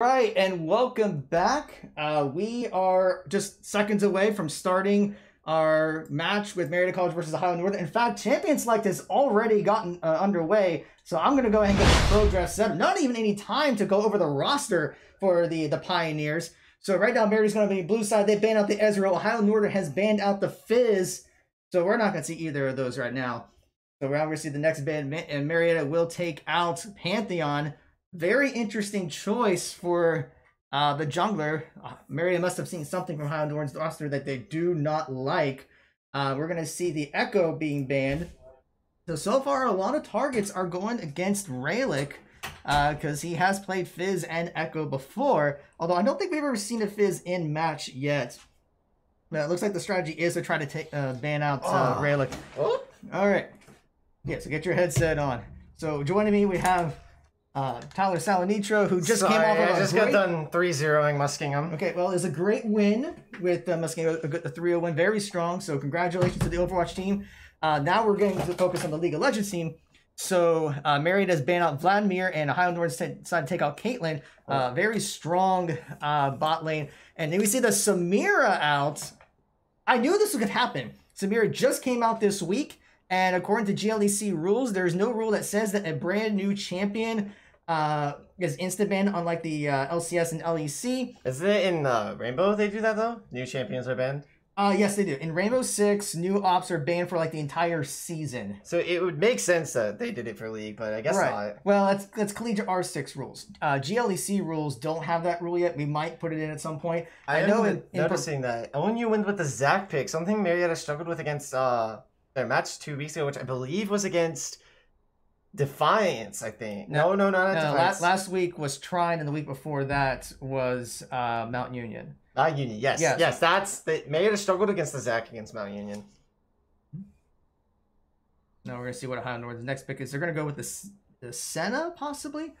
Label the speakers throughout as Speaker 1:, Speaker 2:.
Speaker 1: Right, and welcome back. Uh, we are just seconds away from starting our match with Marietta College versus Ohio Northern. In fact, Champion Select has already gotten uh, underway, so I'm going to go ahead and get the pro draft set. Not even any time to go over the roster for the, the Pioneers. So right now, Marietta's going to be blue side. They banned out the Ezreal. Ohio Northern has banned out the Fizz, so we're not going to see either of those right now. So we're to see the next ban, and Marietta will take out Pantheon very interesting choice for uh, the jungler. Uh, Marion must have seen something from Ohio Northern's roster that they do not like. Uh, we're going to see the Ekko being banned. So, so far, a lot of targets are going against Rayleigh because uh, he has played Fizz and Ekko before. Although I don't think we've ever seen a Fizz in match yet. But it looks like the strategy is to try to take uh, ban out uh, oh. Rayleigh. Oh. All right. Yeah, so get your headset on. So joining me, we have uh, Tyler Salanitro, who just
Speaker 2: Sorry,
Speaker 1: came off of
Speaker 2: I just great... got done 3-0ing Muskingum.
Speaker 1: Okay, well, it's a great win with uh, Muskingum, a 3-0 win, very strong. So congratulations to the Overwatch team. Uh, now we're going to focus on the League of Legends team. So uh, has banned out Vladimir, and Ohio North decided to take out Caitlyn. Uh, very strong uh, bot lane. And then we see the Samira out. I knew this was going to happen. Samira just came out this week. And according to GLEC rules, there's no rule that says that a brand new champion uh, is instant ban, unlike the uh, LCS and LEC.
Speaker 2: Is it in uh, Rainbow they do that though? New champions are banned.
Speaker 1: Uh, yes, they do. In Rainbow Six, new ops are banned for like the entire season.
Speaker 2: So it would make sense that they did it for League, but I guess right. not.
Speaker 1: Well, that's that's collegiate R six rules. Uh, GLEC rules don't have that rule yet. We might put it in at some point.
Speaker 2: I, I know. In, in noticing per- that. when you win with the Zac pick, something Marietta struggled with against uh their match two weeks ago, which I believe was against Defiance, I think. No, no, no, not no,
Speaker 1: Defiance. Last, last week was Trine, and the week before that was uh, Mount Union.
Speaker 2: Mount Union, yes, yes, yes. That's the Mayor struggled against the Zac against Mount Union.
Speaker 1: Now we're gonna see what Ohio North's next pick is. They're gonna go with the the Senna possibly,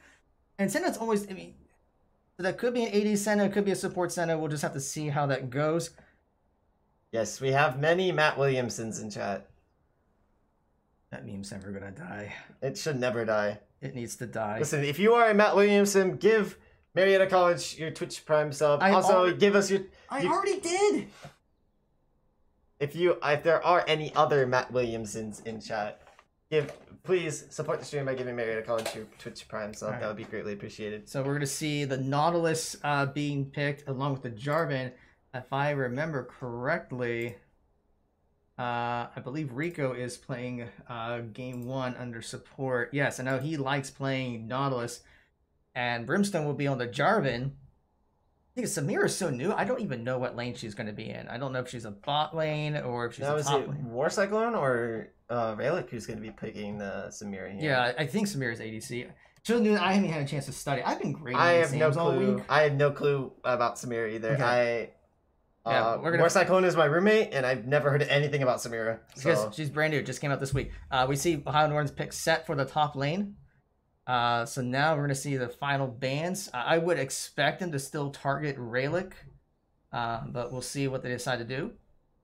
Speaker 1: and Senna's always. I mean, so that could be an AD Senna, it could be a support Senna. We'll just have to see how that goes.
Speaker 2: Yes, we have many Matt Williamsons in chat.
Speaker 1: That meme's never gonna die.
Speaker 2: It should never die.
Speaker 1: It needs to die.
Speaker 2: Listen, if you are a Matt Williamson, give Marietta College your Twitch Prime sub. I also, already, give us your.
Speaker 1: I already did.
Speaker 2: If you, if there are any other Matt Williamsons in chat, give please support the stream by giving Marietta College your Twitch Prime sub. Right. That would be greatly appreciated.
Speaker 1: So we're gonna see the Nautilus uh, being picked along with the Jarvan. If I remember correctly, uh, I believe Rico is playing uh, game one under support. Yes, I know he likes playing Nautilus. And Brimstone will be on the Jarvan. I think Samira is so new. I don't even know what lane she's going to be in. I don't know if she's a bot lane or if she's a top it lane.
Speaker 2: War Cyclone or uh, Relic who's going to be picking the Samira here?
Speaker 1: Yeah, I think Samira's ADC. I haven't had a chance to study. I've been great.
Speaker 2: I have no clue. I have no clue about Samira either. Okay. I yeah, uh, we're gonna... Is my roommate, and I've never heard anything about Samira. So.
Speaker 1: Because she's brand new, just came out this week. Uh, we see Ohio Northern's pick set for the top lane. Uh, so now we're gonna see the final bans. I would expect them to still target Rayleigh, uh, but we'll see what they decide to do.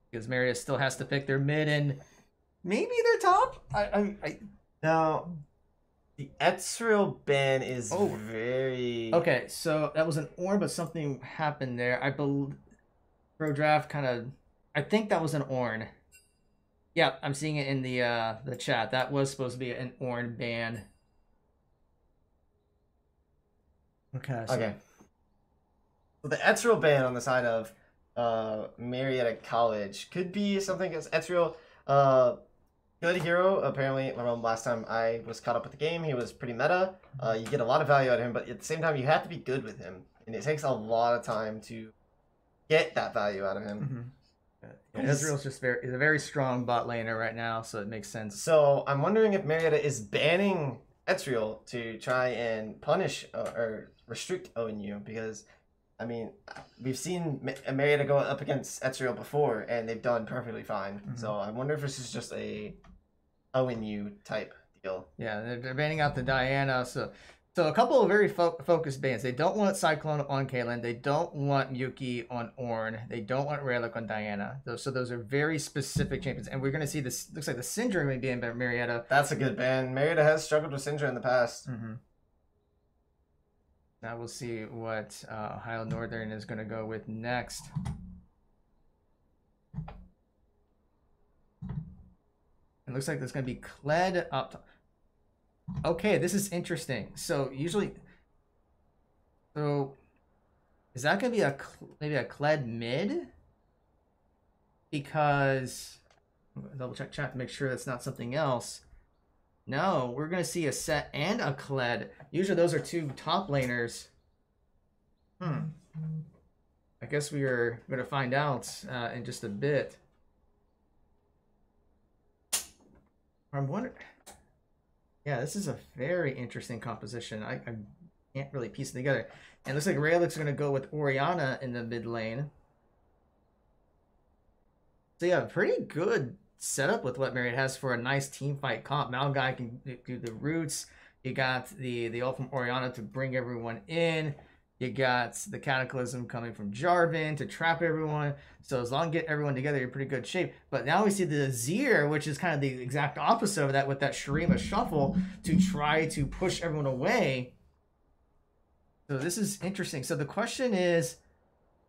Speaker 1: Because Marius still has to pick their mid and maybe their top. I, I, I...
Speaker 2: now the Ezreal ban is oh. very
Speaker 1: okay. So that was an orb, but something happened there. I believe Pro draft kind of. I think that was an Ornn. Yeah, I'm seeing it in the uh the chat. That was supposed to be an Ornn ban. Okay.
Speaker 2: So. Okay. So the Ezreal ban on the side of uh Marietta College could be something as Ezreal uh good hero. Apparently, well, last time I was caught up with the game, he was pretty meta. Uh, you get a lot of value out of him, but at the same time, you have to be good with him, and it takes a lot of time to get that value out of him. Mm-hmm.
Speaker 1: Yeah, Ezreal's just very is a very strong bot laner right now, so it makes sense.
Speaker 2: So I'm wondering if Marietta is banning Ezreal to try and punish uh, or restrict ONU because, I mean, we've seen Marietta go up against Ezreal before and they've done perfectly fine. Mm-hmm. So I wonder if this is just a ONU type deal.
Speaker 1: Yeah, they're, they're banning out the Diana, so so a couple of very fo- focused bands. They don't want Cyclone on Caitlyn. They don't want Yuki on Ornn. They don't want Relic on Diana. So those are very specific champions. And we're going to see this. Looks like the Syndra may be in Marietta.
Speaker 2: That's a good band. Marietta has struggled with Syndra in the past.
Speaker 1: Mm-hmm. Now we'll see what uh, Ohio Northern is going to go with next. It looks like there's going to be Kled up. top. Okay, this is interesting. So usually, so is that going to be a maybe a Kled mid? Because double check chat to make sure that's not something else. No, we're gonna see a Sett and a Kled. Usually those are two top laners. Hmm. I guess we are gonna find out uh, in just a bit. I'm wondering. Yeah, this is a very interesting composition. I, I can't really piece it together. And it looks like Rayleig's gonna go with Orianna in the mid lane. So yeah, pretty good setup with what Marriott has for a nice team fight comp. Malgai can do the roots. You got the the ult from Orianna to bring everyone in. You got the Cataclysm coming from Jarvan to trap everyone. So as long as get everyone together, you're pretty good shape. But now we see the Azir, which is kind of the exact opposite of that with that Shurima shuffle to try to push everyone away. So this is interesting. So the question is,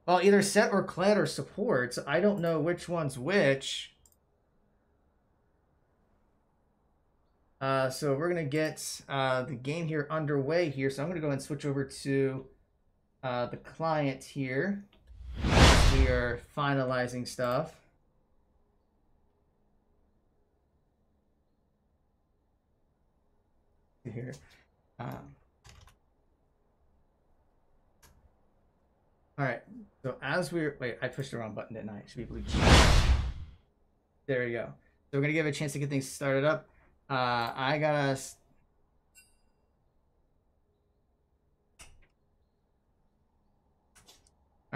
Speaker 1: well, either Sett or Kled or support. So I don't know which one's which. Uh, so we're gonna get uh, the game here underway here. So I'm gonna go and switch over to uh, the client here. We are finalizing stuff. Here. Um, all right. So as we're wait, I pushed the wrong button, didn't I? Should be blue. There we go. So we're gonna give it a chance to get things started up. Uh, I gotta.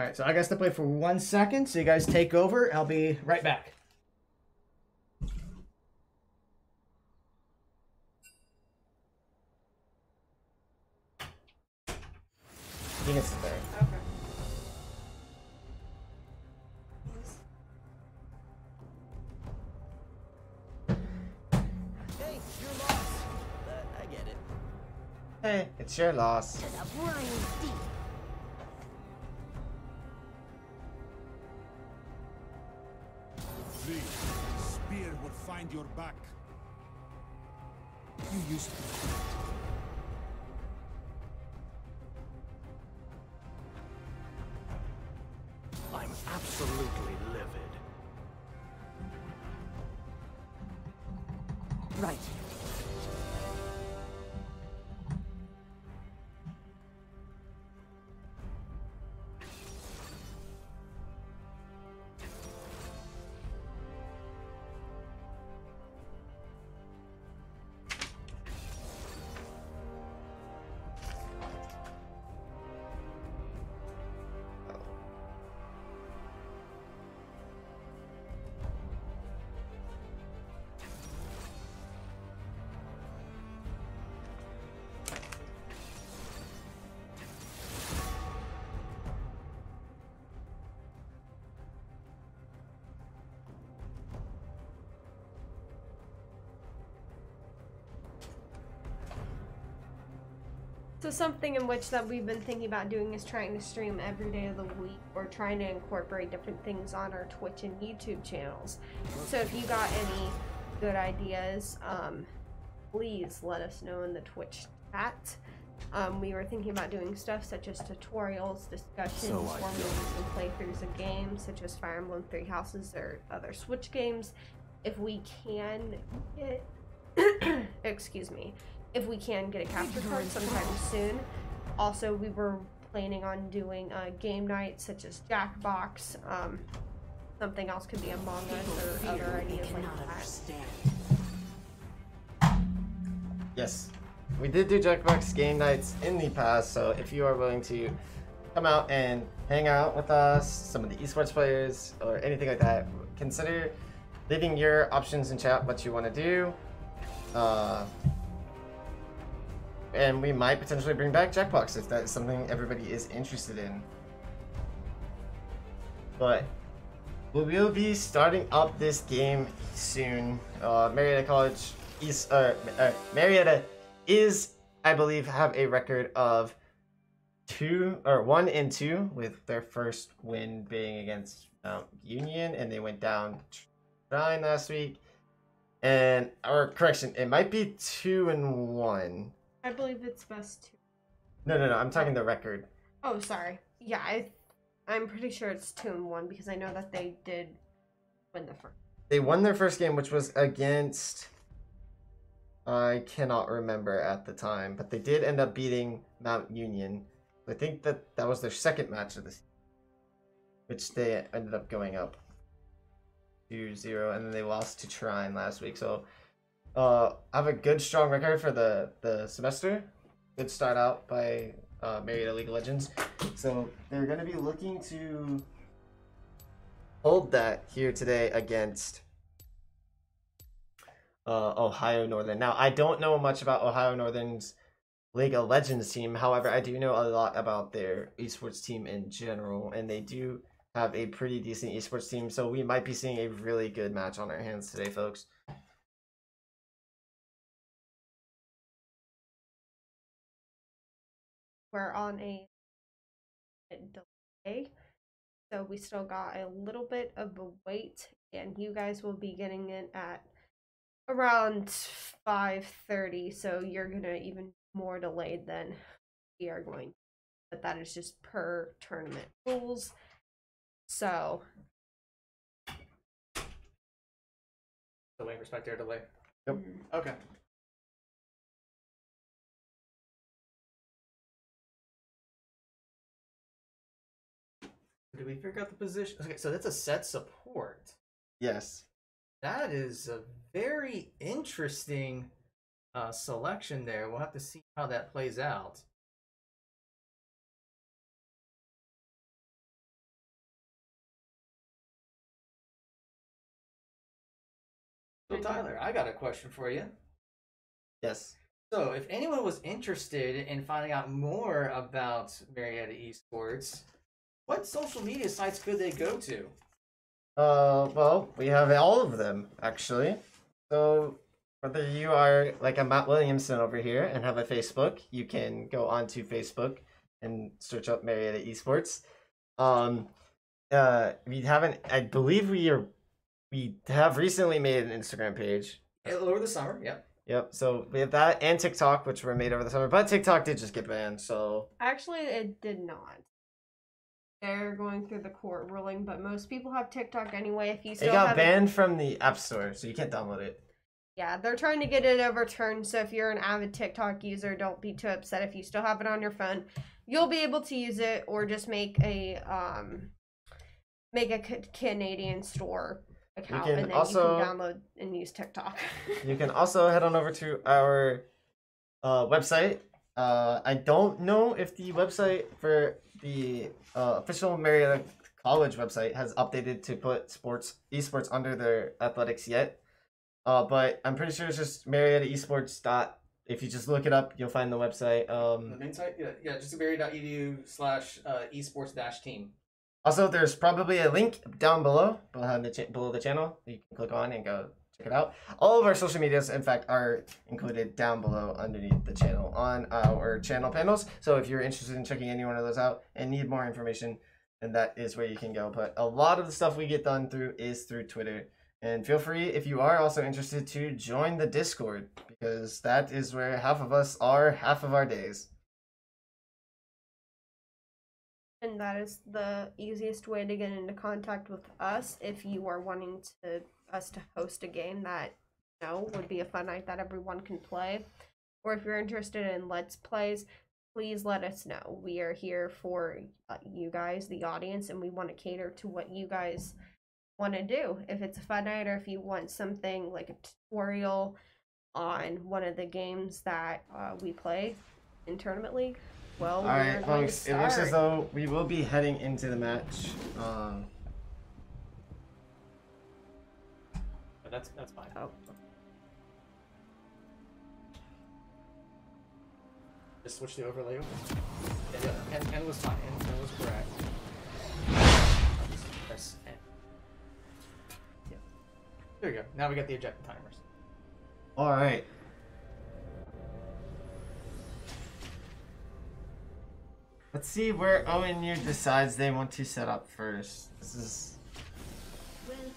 Speaker 1: All right, so I gotta step away for one second. So you guys take over. I'll be right back.
Speaker 2: You can sit there.
Speaker 3: Okay.
Speaker 4: Hey, you're lost. But I get it.
Speaker 2: Hey, it's your loss.
Speaker 5: Spear will find your back. You used to.
Speaker 3: So something in which that we've been thinking about doing is trying to stream every day of the week or trying to incorporate different things on our Twitch and YouTube channels. So if you got any good ideas, um, please let us know in the Twitch chat. Um, we were thinking about doing stuff such as tutorials, discussions,
Speaker 4: So
Speaker 3: or some playthroughs of games such as Fire Emblem Three Houses or other Switch games. If we can get, excuse me, if we can get a capture card sometime soon. Also, we were planning on doing a game night such as Jackbox. Um, something else could be Among Us or other ideas like that.
Speaker 2: Yes. We did do Jackbox game nights in the past, so if you are willing to come out and hang out with us, some of the esports players, or anything like that, consider leaving your options in chat what you want to do. Uh, and we might potentially bring back Jackbox if that's something everybody is interested in. But we will be starting up this game soon. Uh, Marietta College is, uh, uh, Marietta is, I believe, have a record of two or one and two with their first win being against Mount Union, and they went down nine last week. And or correction, it might be two and one.
Speaker 3: I believe it's best to.
Speaker 2: No, no, no. I'm talking the record.
Speaker 3: Oh, sorry. Yeah, I, I'm pretty sure it's two and one because I know that they did win the first.
Speaker 2: They won their first game, which was against. I cannot remember at the time, but they did end up beating Mount Union. I think that that was their second match of the season, which they ended up going up 2-0, and then they lost to Trine last week. So, uh, have a good strong record for the the semester. Good start out by uh, Marietta League of Legends. So they're gonna be looking to hold that here today against uh, Ohio Northern. Now, I don't know much about Ohio Northern's League of Legends team. However, I do know a lot about their esports team in general, and they do have a pretty decent esports team. So we might be seeing a really good match on our hands today, folks.
Speaker 3: We're on a delay, so we still got a little bit of a wait, and you guys will be getting it at around 5:30. So you're gonna even more delayed than we are going. But that is just per tournament rules. So
Speaker 1: The wing respect their delay.
Speaker 2: Yep.
Speaker 3: mm,
Speaker 1: Okay. Did we figure out the position? Okay, so that's a Sett support.
Speaker 2: Yes.
Speaker 1: That is a very interesting uh, selection there. We'll have to see how that plays out. So Tyler, I got a question for you.
Speaker 2: Yes.
Speaker 1: So, if anyone was interested in finding out more about Marietta Esports, what social media sites could they go to?
Speaker 2: Uh, well, we have all of them actually. So whether you are like a Matt Williamson over here and have a Facebook, you can go onto Facebook and search up Marietta Esports. Um, uh, we haven't. I believe we are. We have recently made an Instagram page.
Speaker 1: Over the summer, yep.
Speaker 2: Yep. So we have that and TikTok, which were made over the summer. But TikTok did just get banned. So
Speaker 3: actually, it did not. They're going through the court ruling, but most people have TikTok anyway. If you still
Speaker 2: it
Speaker 3: got
Speaker 2: banned from the App Store, so you can't download it.
Speaker 3: Yeah, they're trying to get it overturned. So if you're an avid TikTok user, don't be too upset if you still have it on your phone. You'll be able to use it, or just make a um, make a Canadian store account, and then
Speaker 2: also-
Speaker 3: you can download and use TikTok.
Speaker 2: You can also head on over to our uh, website. Uh, I don't know if the website for the uh, official Marietta College website has updated to put sports esports under their athletics yet. Uh, but I'm pretty sure it's just Marietta Esports dot. If you just look it up, you'll find the website.
Speaker 1: The
Speaker 2: Um,
Speaker 1: main site, yeah, yeah, just edu slash uh, esports dash team.
Speaker 2: also, there's probably a link down below behind the cha- below the channel. You can click on and go check it out. All of our social medias, in fact, are included down below underneath the channel on our channel panels. So if you're interested in checking any one of those out and need more information, then that is where you can go. But a lot of the stuff we get done through is through Twitter. And feel free, if you are also interested, to join the Discord because that is where half of us are half of our days.
Speaker 3: and that is the easiest way to get into contact with us if you are wanting to us to host a game that you know would be a fun night that everyone can play or if you're interested in let's plays please let us know we are here for uh, you guys the audience and we want to cater to what you guys want to do if it's a fun night or if you want something like a tutorial on one of the games that uh, we play in tournament league well
Speaker 2: All right, folks. It looks as though we will be heading into the match. Um,
Speaker 1: But that's that's fine.
Speaker 3: Oh.
Speaker 1: Just switch the overlay over. Yeah, yeah, and, and was fine. And, and was correct. Just press N. Yeah. There you go. Now we got the eject timers.
Speaker 2: all right. Let's see where ONU decides they want to set up first. This is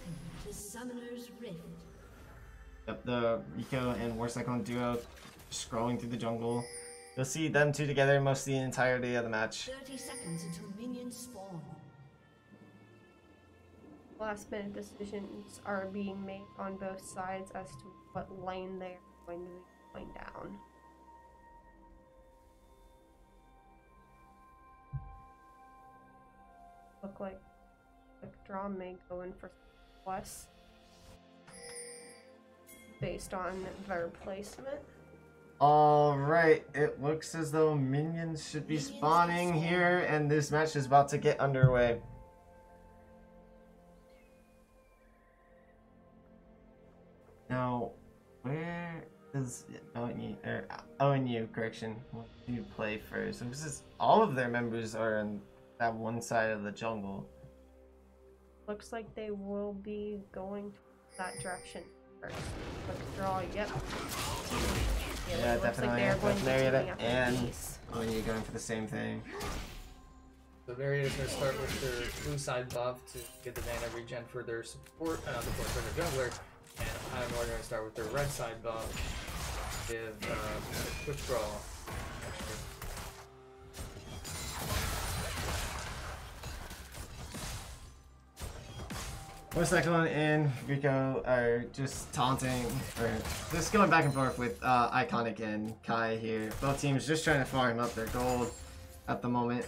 Speaker 6: Welcome to Summoner's Rift.
Speaker 2: Yep, the Rico and War Cyclone duo scrolling through the jungle. You'll see them two together most of the entirety of the match.
Speaker 6: 30 seconds until minions spawn.
Speaker 3: Last minute decisions are being made on both sides as to what lane they are going to be going down. Look like like draw may go in for plus based on their placement.
Speaker 2: Alright, it looks as though minions should be spawning here, and this match is about to get underway. Now, where does ONU, or ONU, correction, want to play first? So this is, all of their members are on that one side of the jungle.
Speaker 3: Looks like they will be going that direction first. Quick draw, yep.
Speaker 2: Yeah,
Speaker 3: it looks
Speaker 2: definitely.
Speaker 3: like are going to be
Speaker 2: Marietta
Speaker 3: taking up the
Speaker 2: and-
Speaker 3: piece.
Speaker 2: ONU going for the same thing.
Speaker 7: The So is gonna start with their blue side buff to get the mana regen for their support, uh, support for their jungler, and I'm gonna start with their red side buff. Give uh, a
Speaker 2: War Cyclone and Rico are just taunting, or just going back and forth with uh, Iconic and Kai here. Both teams just trying to farm up their gold at the moment.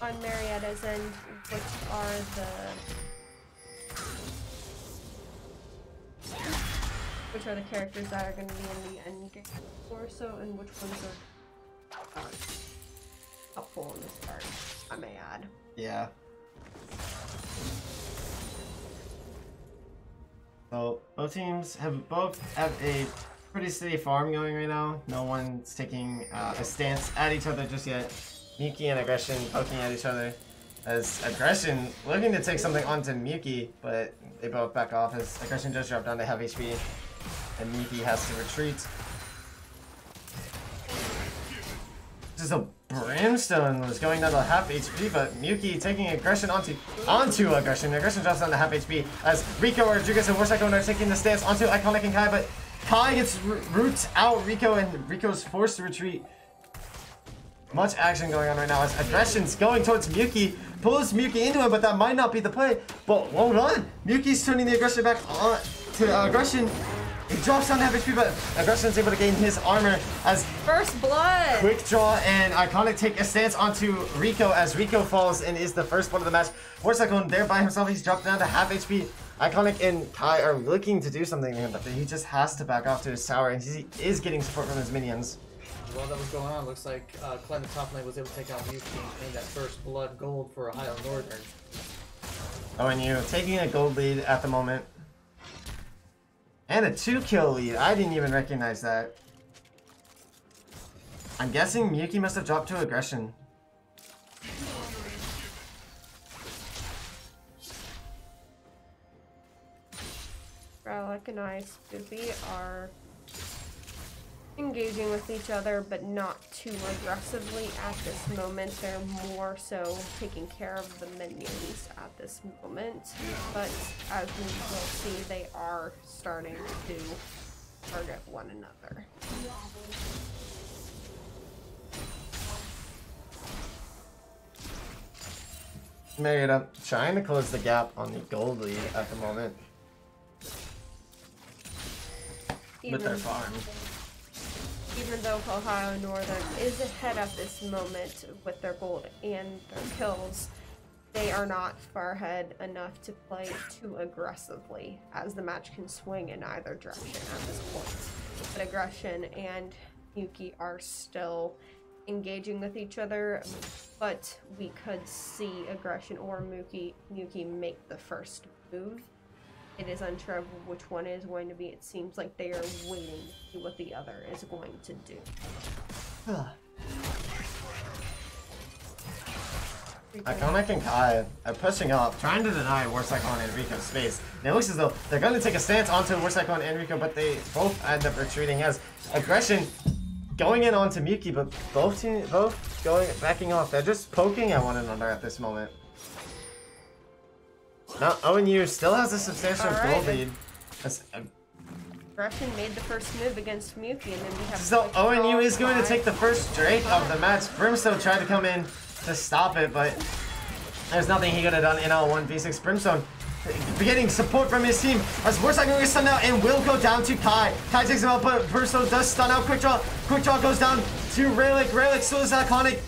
Speaker 3: On Marietta's end, which are the which are the characters that are going to be in the end game more so, and which ones are um, helpful in this part, I may add.
Speaker 2: Yeah. So both teams have both have a pretty steady farm going right now. No one's taking uh, a stance at each other just yet. Miki and Aggression poking at each other. As Aggression looking to take something onto Miki, but they both back off as Aggression just dropped down to half HP. And Miki has to retreat. Just a brimstone was going down to half HP, but Miyuki taking aggression onto onto aggression. Aggression drops down to half HP as Rico Rodriguez and Warsack are taking the stance onto Iconic and Kai, but Kai gets roots out Rico and Rico's forced to retreat. Much action going on right now as aggression's going towards Miyuki, pulls Miyuki into it, but that might not be the play. But hold on, Miyuki's turning the aggression back on to aggression. He drops down to half HP, but aggression's able to gain his armor as
Speaker 3: First blood.
Speaker 2: Quick draw and Iconic take a stance onto Rico as Rico falls and is the first one of the match. War there by himself, he's dropped down to half HP. Iconic and Kai are looking to do something to him, but he just has to back off to his tower and he is getting support from his minions.
Speaker 7: While that was going on, looks like uh, Clem the top lane was able to take out Mewtwo and gain that first blood gold for Ohio Northern.
Speaker 2: you taking a gold lead at the moment. And a two kill lead. I didn't even recognize that. I'm guessing Miyuki must have dropped to aggression.
Speaker 3: Relic and I, Spoopy, are engaging with each other, but not too aggressively at this moment. They're more so taking care of the minions at this moment. But as we will see, they are starting to target one another.
Speaker 2: Made up, trying to close the gap on the gold lead at the moment with their
Speaker 3: Even-
Speaker 2: farm.
Speaker 3: Even though Ohio Northern is ahead at this moment with their gold and their kills, they are not far ahead enough to play too aggressively, as the match can swing in either direction at this point. But aggression and Yuki are still engaging with each other, but we could see aggression or Muki Yuki make the first move. It is unsure which one is going to be. It seems like they are waiting to see what the other is going to do.
Speaker 2: Iconic and Kai are pushing up, trying to deny Warcyclone and Enrico's space. And it looks as though they're going to take a stance onto Warcyclone and Enrico, but they both end up retreating as aggression going in onto Miyuki, but both team, both going backing off. They're just poking at one another at this moment. Now ONU still has a substantial
Speaker 3: All right,
Speaker 2: goal lead. Uh,
Speaker 3: Aggression made the first move against Miyuki, and then we have.
Speaker 2: So
Speaker 3: Quick
Speaker 2: ONU is going to take the first Drake of the match. Brimstone tried to come in to stop it, but there's nothing he could have done in a 1v6. Brimstone getting support from his team as Warsack going to stun out and will go down to Kai. Kai takes him out, but Brimstone does stun out Quick Draw. Quick Draw goes down to Relic. Relic still is iconic.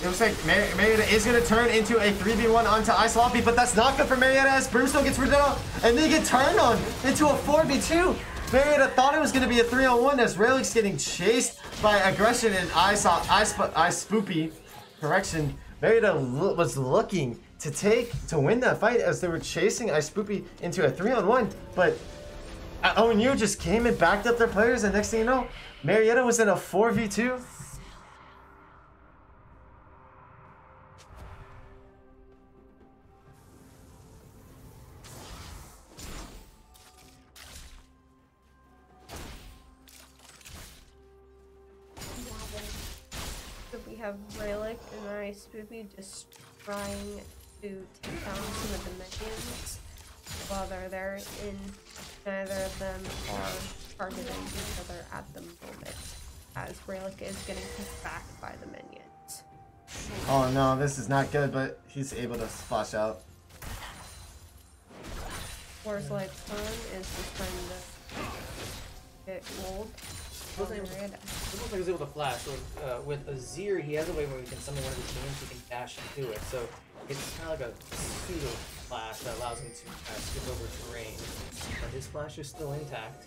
Speaker 2: It looks like Mar Marietta is going to turn into a 3v1 onto Ice Loppy, but that's not good for Marietta as Brimstone gets rid out and they get turned on into a 4v2. Marietta thought it was going to be a 3-on-1 as Relic's getting chased by Aggression and Ice, Ice, Ice Spoopy. Correction, Marietta was looking to take, to win that fight as they were chasing Ice Spoopy into a 3-on-1, but uh, ONU just came and backed up their players and next thing you know, Marietta was in a 4v2.
Speaker 3: Relic and I Spoopy just trying to take down some of the minions while they're there in neither of them are targeting each other at the moment as Relic is getting pushed back by the minions.
Speaker 2: Oh no, this is not good, but he's able to splash out.
Speaker 3: Whereas like Sun is just trying to get rolled.
Speaker 7: Wasn't able-
Speaker 3: Miranda.
Speaker 7: It looks like he was able to flash. So, uh, with Azir, he has a way where he can summon one of his minions, he can dash into it. So it's kind of like a pseudo flash that allows him to kind of skip over terrain. But his flash is still intact.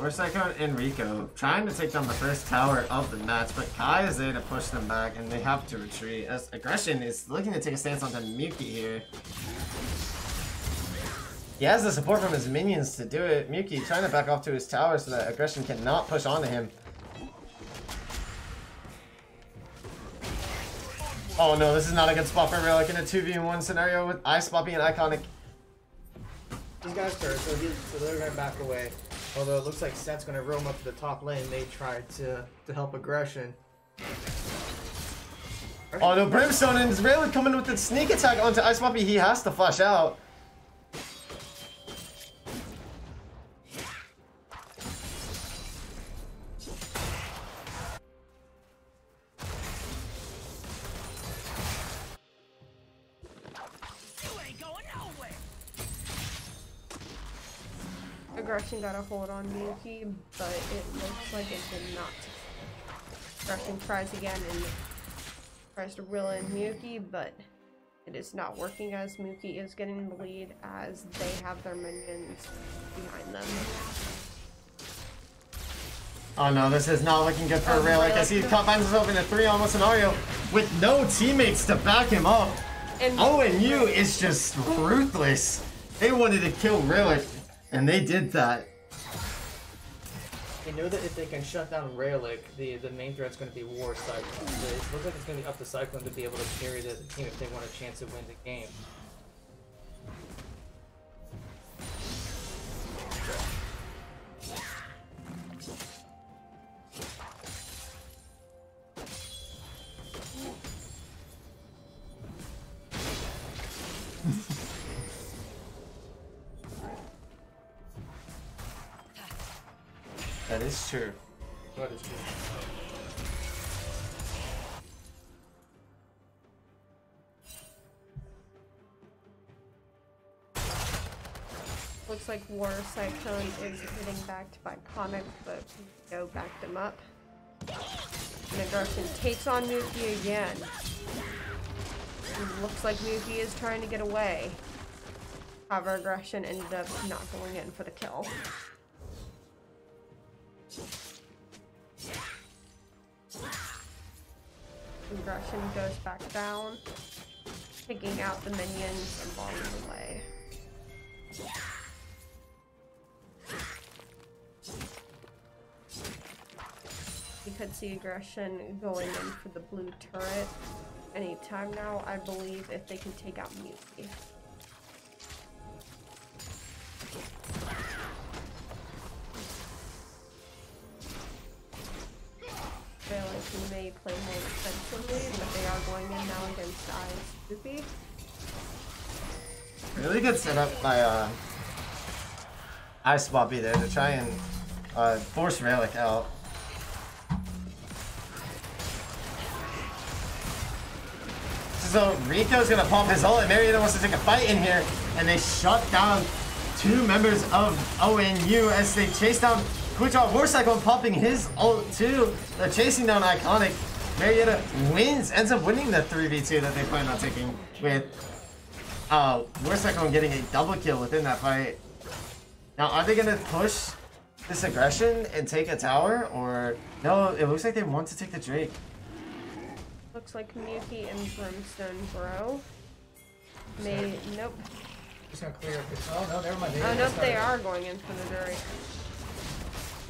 Speaker 2: We're second Enrico, trying to take down the first tower of the match, but Kai is there to push them back, and they have to retreat. As Aggression is looking to take a stance onto Miyuki here. He has the support from his minions to do it. Miyuki trying to back off to his tower so that Aggression cannot push onto him. Oh no, this is not a good spot for Relic in a 2v1 scenario with Ice Spot being iconic.
Speaker 7: Guys turn, so, he, so they're gonna back away. Although it looks like Sett's gonna roam up to the top lane. They try to to help aggression.
Speaker 2: Oh no, Brimstone and Relic coming with the sneak attack onto Ice Puppy. He has to flash out.
Speaker 3: Got a hold on Miyuki, but it looks like it did not. Aggression tries again and tries to reel in Miyuki, but it is not working as Miyuki is getting the lead as they have their minions behind them.
Speaker 2: Oh no, this is not looking good for
Speaker 3: Um,
Speaker 2: Relic as he finds himself in a 3 on 1 scenario with no teammates to back him up.
Speaker 3: And
Speaker 2: ONU is just ruthless. They wanted to kill Relic, and they did that.
Speaker 7: They know that if they can shut down Relic, the the main threat's going to be War Cyclone. It looks like it's going to be up to Cyclone to be able to carry the team if they want a chance to win the game.
Speaker 3: Like War Cyclone is hitting back by Comic, but Go backed him up. And Aggression takes on Nuki again. It looks like Nuki is trying to get away. However, Aggression ended up not going in for the kill. Aggression goes back down, taking out the minions along the way. We could see aggression going in for the blue turret anytime now, I believe, if they can take out Mewtwo. may play more defensively, but they are going in now against.
Speaker 2: Really good setup by uh, Ice Bobby there to try and uh, force Relic out. So Rico's gonna pump his ult, and Marietta wants to take a fight in here, and they shut down two members of ONU as they chase down Kuchar Warcycle pumping his ult too. They're chasing down Iconic. Marietta wins, ends up winning the 3v2 that they plan on taking with uh, Warcycle getting a double kill within that fight. Now, are they gonna push this aggression and take a tower, or no? It looks like they want to take the Drake.
Speaker 3: Looks like Miyuki and Brimstone Bro. May nope.
Speaker 1: Just gonna clear up this. Oh no, never mind.
Speaker 3: Oh nope, they are going in for the Drake.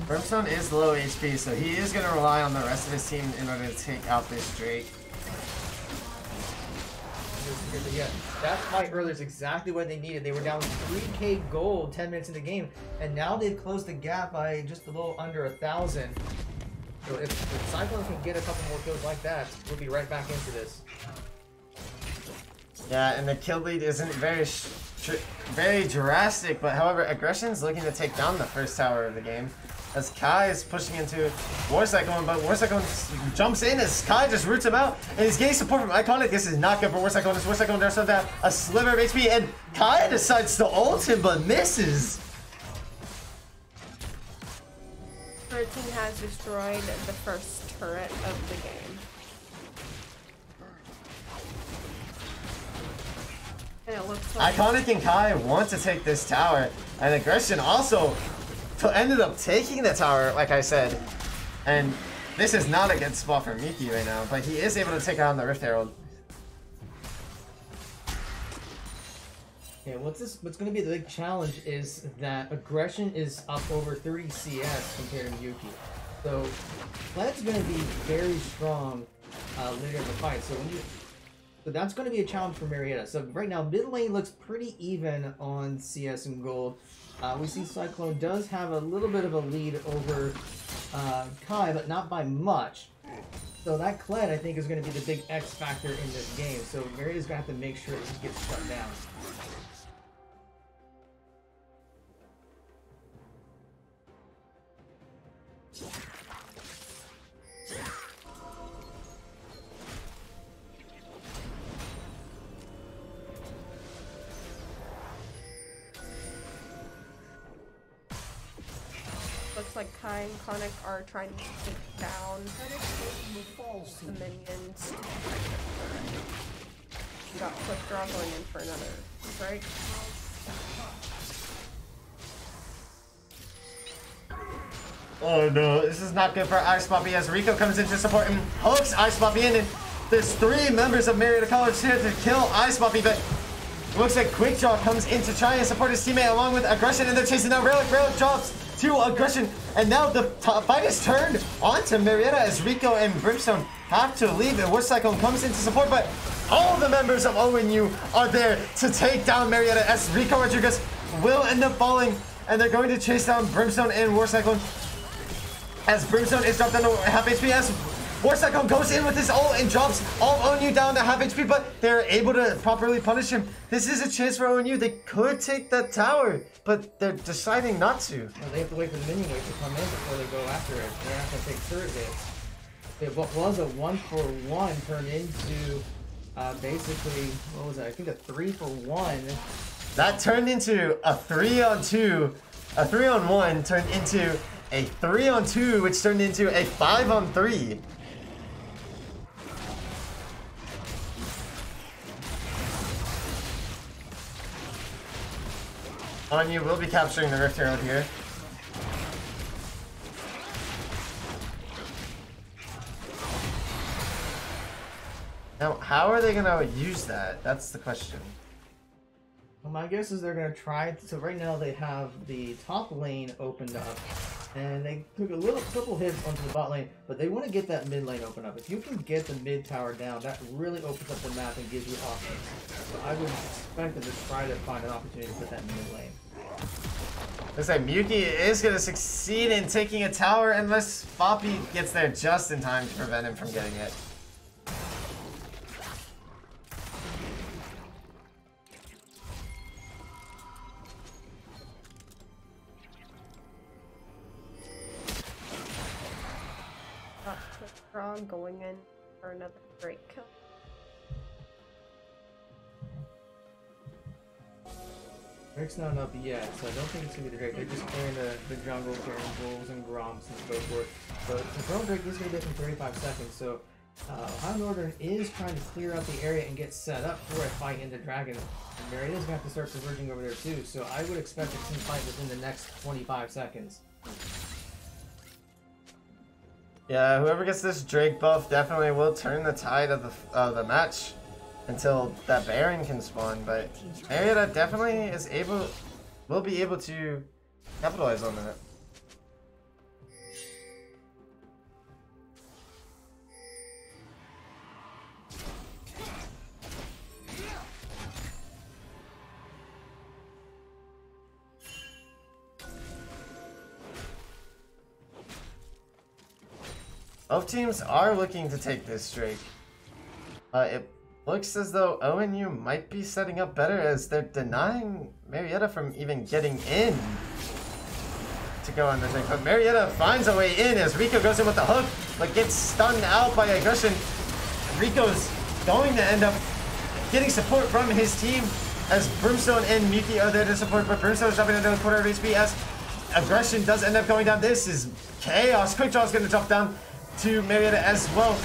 Speaker 2: Brimstone is low HP, so he is gonna rely on the rest of his team in order to take out this Drake.
Speaker 1: Yeah, that fight earlier is exactly what they needed. They were down 3k gold 10 minutes in the game, and now they've closed the gap by just a little under a thousand. So if, if Cyclones can get a couple more kills like that, we'll be right back into this.
Speaker 2: Yeah, and the kill lead isn't very very drastic, but however, aggression's looking to take down the first tower of the game. As Kai is pushing into War Cyclone, but War Cyclone jumps in as Kai just roots him out, and he's getting support from Iconic. This is not good for War Cyclone. War Cyclone does have a sliver of HP, and Kai decides to ult him, but misses.
Speaker 3: Team has destroyed the first turret of the game. And it looks like
Speaker 2: Iconic and Kai want to take this tower, and Aggression also ended up taking the tower, like I said. And this is not a good spot for Miki right now, but he is able to take out the Rift Herald.
Speaker 1: Yeah, what's this? What's going to be the big challenge is that aggression is up over 30 CS compared to Yuki. So Kled's going to be very strong uh, later in the fight. So when you, so that's going to be a challenge for Marietta. So right now, mid lane looks pretty even on CS and gold. Uh, we see Cyclone does have a little bit of a lead over uh, Kai, but not by much. So that Kled, I think, is going to be the big X factor in this game. So Marietta's going to have to make sure that he gets shut down.
Speaker 3: Looks like Kai and Conic are trying to take down the minions. Got Quick Draw going in for another break.
Speaker 2: Oh no, this is not good for Ice Poppy as Rico comes in to support him, hooks Ice Poppy in, and there's three members of Marietta College here to kill Ice Poppy, but looks like Quick Draw comes in to try and support his teammate along with Aggression, and they're chasing down Relic. Relic drops to Aggression, and now the fight is turned onto Marietta as Rico and Brimstone have to leave, and War Cyclone comes in to support, but all the members of ONU are there to take down Marietta as Rico Rodriguez will end up falling, and they're going to chase down Brimstone and War Cyclone as Brimstone is dropped down to half HP as War goes in with his ult and drops all ONU down to half HP, but they're able to properly punish him. This is a chance for ONU. They could take that tower, but they're deciding not to.
Speaker 1: Well, they have to wait for the minion wave to come in before they go after it. They're not going to take turret hits. It was a one for one turned into uh, basically what was that? I think a three for one.
Speaker 2: That turned into a three on two, a three on one turned into a three on two, which turned into a five on three. ONU will be capturing the Rift Herald here. Now, how are they gonna use that? That's the question.
Speaker 1: Well, my guess is they're to try. So right now they have the top lane opened up. And they took a little couple hits onto the bot lane, but they want to get that mid lane open up. If you can get the mid tower down, that really opens up the map and gives you options. So I would expect them to try to find an opportunity to put that mid lane.
Speaker 2: Looks like Miyuki is going to succeed in taking a tower unless Foppy gets there just in time to prevent him from getting it.
Speaker 3: For another great kill.
Speaker 1: Drake's not up yet, so I don't think it's gonna be the Drake. They're just playing the, the jungle, clearing bulls and Gromps and so forth. But the Throne Drake is gonna get in 35 seconds, so uh, Ohio Northern is trying to clear out the area and get set up for a fight into Dragon. And Marietta's gonna have to start converging over there too, so I would expect a team fight within the next 25 seconds.
Speaker 2: Yeah, whoever gets this Drake buff definitely will turn the tide of the of the match until that Baron can spawn. But Marietta definitely is able, will be able to capitalize on that. Both teams are looking to take this Drake. Uh, it looks as though ONU might be setting up better as they're denying Marietta from even getting in to go on the Drake. But Marietta finds a way in as Rico goes in with the hook, but gets stunned out by aggression. Rico's going to end up getting support from his team as Brimstone and Miki are there to support, but Brimstone is dropping into a quarter of HP as aggression does end up going down. This is chaos. Quick Draw is going to drop down to Marietta as well.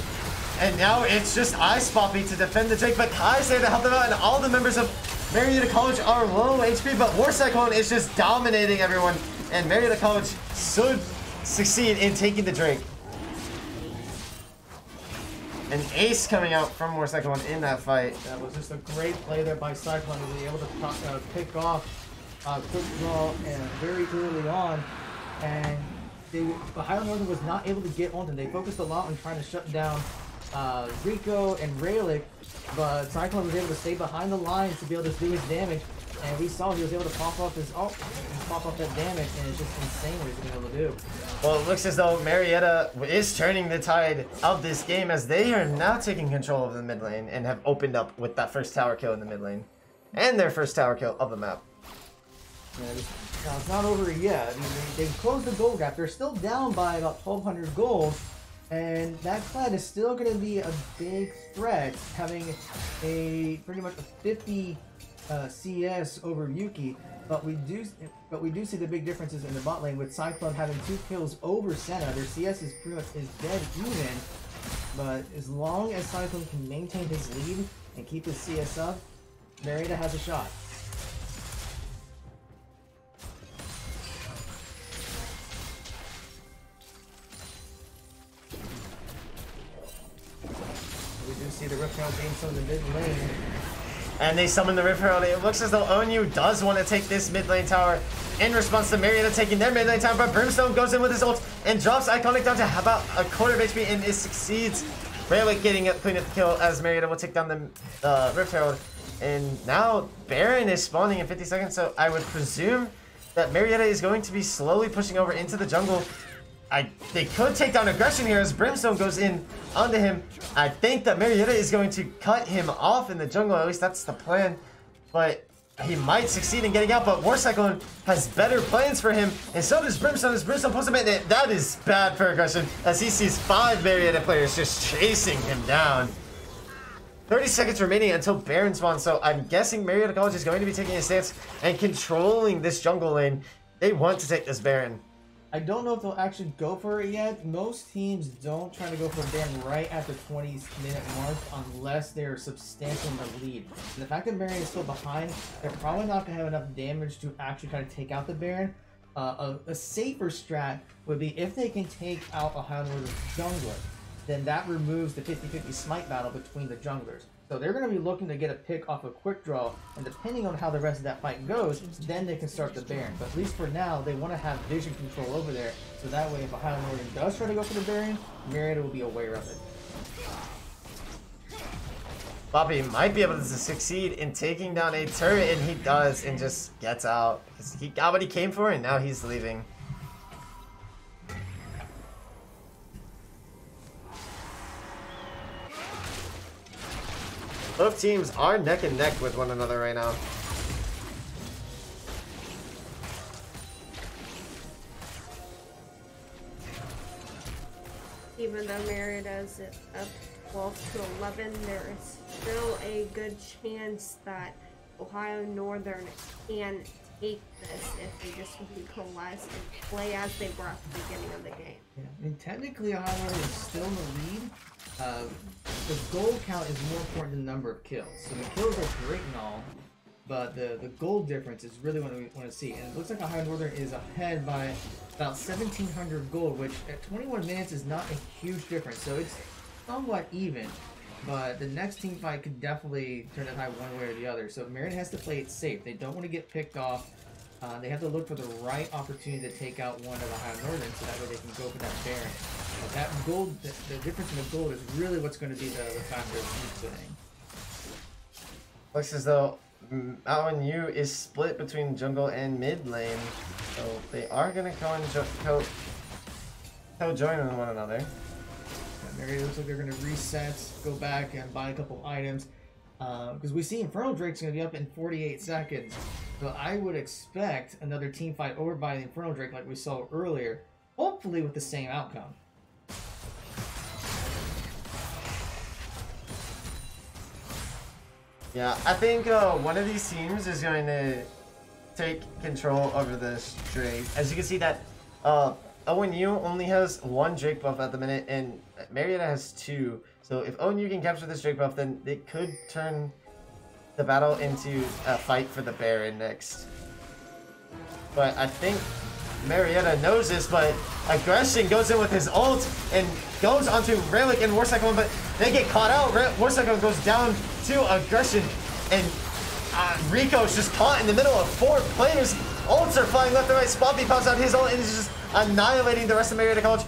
Speaker 2: And now it's just Ice Poppy to defend the Drake, but Kai's there to help them out, and all the members of Marietta College are low HP, but War Cyclone is just dominating everyone, and Marietta College should succeed in taking the Drake. An ace coming out from War Cyclone in that fight.
Speaker 1: That was just a great play there by Cyclone to be able to uh, pick off uh, Quick Draw and very early on, and they Ohio Northern was not able to get on them. They focused a lot on trying to shut down uh, Rico and Raylick, but Cyclone was able to stay behind the lines to be able to do his damage. And we saw he was able to pop off his and pop off that damage, and it's just insane what he's been able to do.
Speaker 2: Well, it looks as though Marietta is turning the tide of this game as they are now taking control of the mid lane and have opened up with that first tower kill in the mid lane. And their first tower kill of the map.
Speaker 1: Now, it's not over yet. I mean, they, they've closed the gold gap. They're still down by about 1,200 gold. And that clan is still going to be a big threat, having a pretty much a 50 uh, CS over Yuki. But we do, but we do see the big differences in the bot lane with Cyclone having two kills over Senna. Their CS is pretty much is dead even. But as long as Cyclone can maintain his lead and keep his CS up, Marietta has a shot. We do see the Rift Herald being some in the mid lane.
Speaker 2: And they summon the Rift Herald. It looks as though ONU does want to take this mid lane tower in response to Marietta taking their mid lane tower, but Brimstone goes in with his ult and drops Iconic down to about a quarter of HP and it succeeds. Rayleigh getting it, clean up kill as Marietta will take down the uh, Rift Herald. And now Baron is spawning in 50 seconds, so I would presume that Marietta is going to be slowly pushing over into the jungle. I they could take down aggression here as Brimstone goes in onto him. I think that Marietta is going to cut him off in the jungle. At least that's the plan. But he might succeed in getting out. But War Cyclone has better plans for him, and so does Brimstone. As Brimstone pulls him in, that is bad for aggression as he sees five Marietta players just chasing him down. 30 seconds remaining until Baron spawns, so I'm guessing Marietta College is going to be taking a stance and controlling this jungle lane. They want to take this Baron.
Speaker 1: I don't know if they'll actually go for it yet. Most teams don't try to go for a Baron right at the 20 minute mark unless they're substantial in the lead. And the fact that Baron is still behind, they're probably not going to have enough damage to actually try to take out the Baron. Uh, a, a safer strat would be if they can take out Ohio Northern's jungler, then that removes the 50-50 smite battle between the junglers. So they're going to be looking to get a pick off a quick draw, and depending on how the rest of that fight goes, then they can start the Baron. But at least for now, they want to have vision control over there, so that way if Ohio Northern does try to go for the Baron, Marietta will be aware of it.
Speaker 2: Bobby might be able to succeed in taking down a turret, and he does, and just gets out. He got what he came for, and now he's leaving. Both teams are neck and neck with one another right now.
Speaker 3: Even though Marietta's up 12 to 11, there is still a good chance that Ohio Northern can take this if they just be coalesce and play as they were at the beginning of the game.
Speaker 1: Yeah. I mean, technically, Ohio Northern is still in the lead. Uh, the goal count is more important than the number of kills. So the kills are great and all, but the, the goal difference is really what we want to see. And it looks like Ohio Northern is ahead by about 1,700 gold, which at 21 minutes is not a huge difference. So it's somewhat even. But the next team fight could definitely turn it high one way or the other. So Marion has to play it safe. They don't want to get picked off. Uh, they have to look for the right opportunity to take out one of the Ohio Northern so that way they can go for that Baron. But that gold, the, the difference in the gold is really what's going to be the, the factor of winning.
Speaker 2: Looks as though Mountain U is split between jungle and mid lane. So they are going to go and jo- co- co-join one another.
Speaker 1: Mary looks like they're going to reset, go back and buy a couple items. Because we see Infernal Drake's going to be up in 48 seconds. So I would expect another team fight over by the Infernal Drake like we saw earlier. Hopefully with the same outcome.
Speaker 2: Yeah, I think uh, one of these teams is going to take control over this Drake. As you can see that uh, ONU only has one Drake buff at the minute, and Marietta has two. So if ONU can capture this Drake buff, then it could turn the battle into a fight for the Baron next. But I think Marietta knows this, but Aggression goes in with his ult and goes onto Relic and War Cyclone, but they get caught out. Re- War Cyclone goes down to Aggression, and uh, Rico's just caught in the middle of four players. Ults are flying left and right. Spoppy pops out his ult and is just annihilating the rest of Marietta College.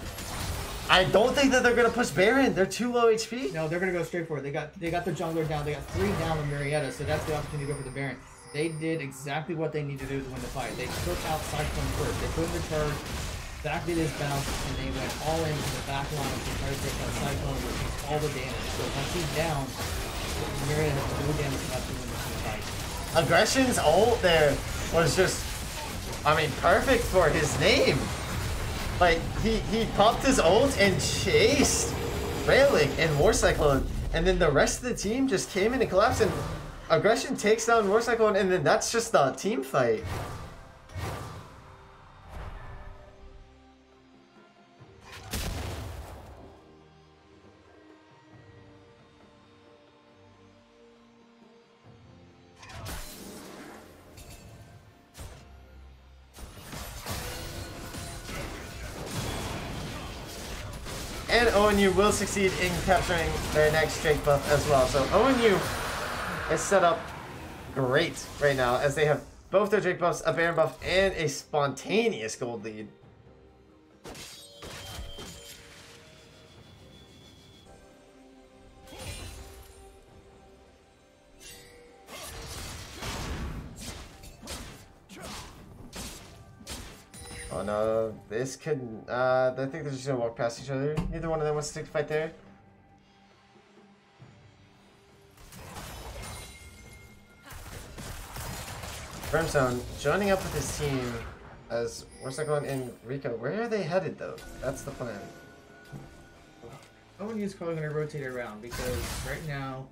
Speaker 2: I don't think that they're gonna push Baron. They're too low HP.
Speaker 1: No, they're gonna go straight for it. They got they got their jungler down. They got three down with Marietta, so that's the opportunity to go for the Baron. They did exactly what they needed to do to win the fight. They took out Cyclone first. They put in the charge, exactly this bounce, and they went all into the back line to try to take out Cyclone, which is all the damage. So once he's down, Marietta has no damage left to win this fight.
Speaker 2: Aggression's ult there was just, I mean, perfect for his name. Like, he, he popped his ult and chased Railing and War Cyclone. And then the rest of the team just came in and collapsed. And Aggression takes down War Cyclone. And then that's just a team fight. Will succeed in capturing their next Drake buff as well. So ONU is set up great right now as they have both their Drake buffs, a Baron buff, and a spontaneous gold lead. This could, uh, I think they're just gonna walk past each other. Neither one of them wants to fight there. Brimstone joining up with his team as what's that going in Rico. Where are they headed though? That's the plan.
Speaker 1: ONU is probably going to rotate around because right now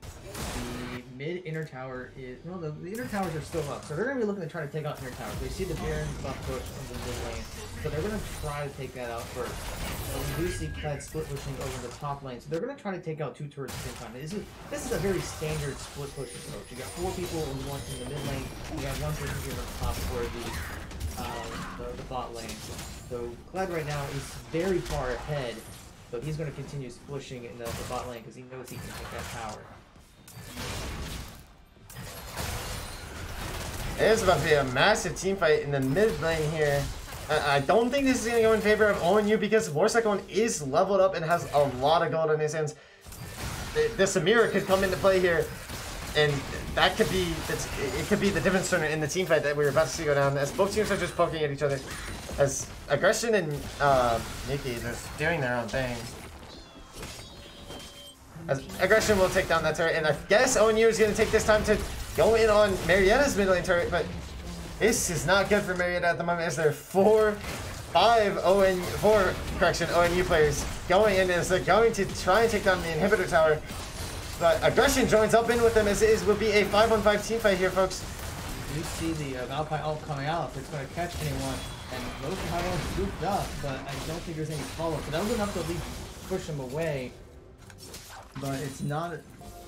Speaker 1: the mid inner tower is no the, the inner towers are still up, so they're going to be looking to try to take out inner towers. They see the Baron buff push in the mid lane, so they're going to try to take that out first. But we do see Kled split pushing over the top lane, so they're going to try to take out two turrets at the same time. This is this is a very standard split push approach. You got four people in one in the mid lane, you got one person here on top for the um, the, the bot lane. So Kled right now is very far ahead, but he's going to continue pushing in the, the bot lane because he knows he can take that tower.
Speaker 2: There's about to be a massive team fight in the mid lane here. I don't think this is going to go in favor of ONU because Morsecon is leveled up and has a lot of gold on his hands. The, the Samira could come into play here, and that could be it could be the difference in the team fight that we were about to see go down as both teams are just poking at each other. As Aggression and uh, Nikki just doing their own thing. As Aggression will take down that turret, and I guess ONU is going to take this time to go in on Marietta's mid lane turret, but this is not good for Marietta at the moment as there are four, five ON, four, correction, ONU players going in as they're going to try and take down the inhibitor tower. But Aggression joins up in with them as it is, will be a 5 on 5 team fight here, folks.
Speaker 1: You see the uh, Valkyrie ult coming out if it's going to catch anyone, and of High One's up, but I don't think there's any follow-up. So that was enough to at least push him away. But it's not.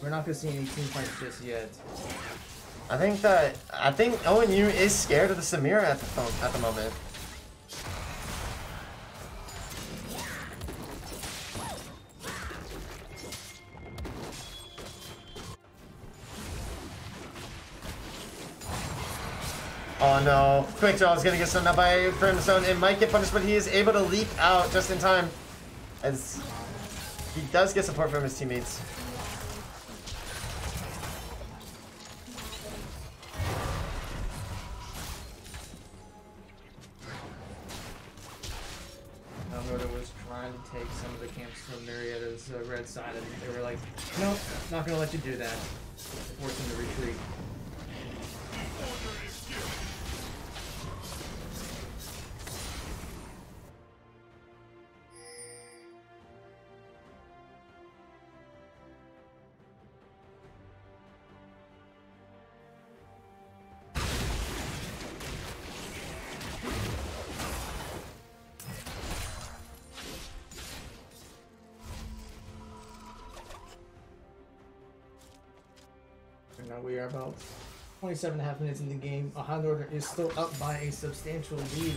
Speaker 1: We're not to see any team fights just yet.
Speaker 2: I think that, I think Owen ONU is scared of the Samira at the, at the moment. Oh no, Quick Draw is gonna get sent out by Brimstone. It might get punished, but he is able to leap out just in time. As he does get support from his teammates.
Speaker 1: Alberta was trying to take some of the camps from Marietta's uh, red side, and they were like, nope, not going to let you do that. Force him to retreat. Now we are about 27 and a half minutes in the game. Ohio Northern is still up by a substantial lead,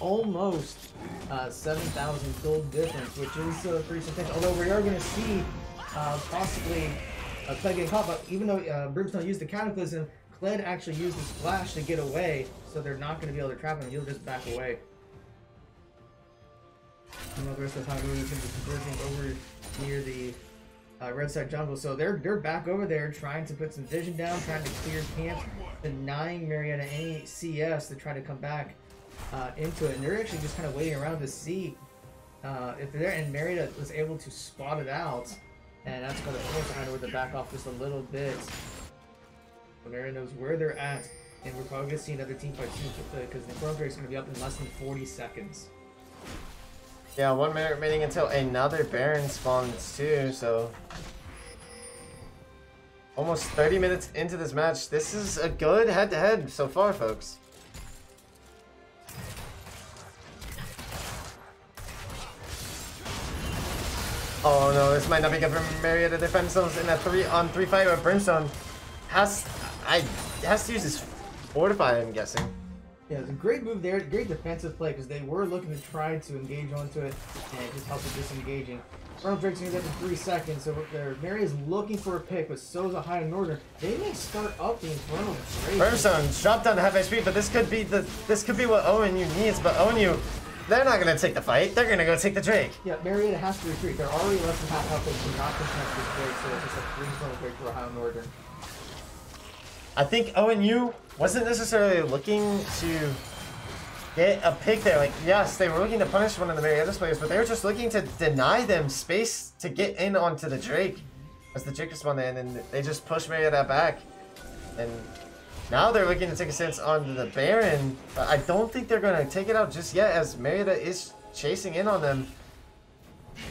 Speaker 1: almost uh, 7,000 gold difference, which is uh, pretty substantial. Although we are going to see uh, possibly uh, Kled getting caught, but even though uh, Brimstone used the Cataclysm, Kled actually used his flash to get away, so they're not going to be able to trap him. He'll just back away. And the rest of Ohio Northern is going to be converging over near the uh, Red Side Jungle. So they're they're back over there trying to put some vision down, trying to clear camp, denying Marietta any CS to try to come back uh, into it. And they're actually just kind of waiting around to see uh, if they're there. And Marietta was able to spot it out, and that's going to force Ironwood to back off just a little bit. Marietta knows where they're at, and we're probably going to see another team fight soon because the Chrome is going to be up in less than 40 seconds.
Speaker 2: Yeah, one minute remaining until another Baron spawns too, so... Almost 30 minutes into this match. This is a good head-to-head so far, folks. Oh no, this might not be good for Marietta to defend themselves in a 3 on 3 fight with Brimstone. Has... I... has to use his Fortify, I'm guessing.
Speaker 1: Yeah, it's a great move there, great defensive play because they were looking to try to engage onto it and it just helped with disengaging. Arnold Drake's gonna get in three seconds, so there Mary is looking for a pick, but so is Ohio Northern. They may start up the Infernal Drake.
Speaker 2: Brimstone dropped down to half HP, but this could be the this could be what ONU needs, but ONU they're not gonna take the fight, they're gonna go take the Drake.
Speaker 1: Yeah, Marietta has to retreat. They're already less than half health, they cannot contest this Drake, so it's just a free Infernal Drake for Ohio Northern.
Speaker 2: I think ONU wasn't necessarily looking to get a pick there. Like, yes, they were looking to punish one of the Marietta's players, but they were just looking to deny them space to get in onto the Drake. As the Drake spawned in, and they just pushed Marietta back. And now they're looking to take a stance on the Baron. But I don't think they're going to take it out just yet, as Marietta is chasing in on them.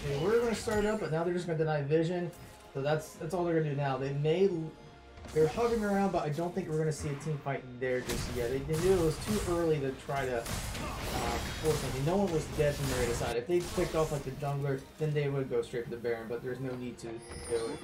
Speaker 1: They were gonna start up, but now they're just gonna deny vision. So that's that's all they're gonna do now. They may they're hovering around, but I don't think we're gonna see a team fight there just yet. They, they knew it was too early to try to uh, force something. No one was dead from side. If they picked off like the jungler, then they would go straight for the Baron, but there's no need to do it.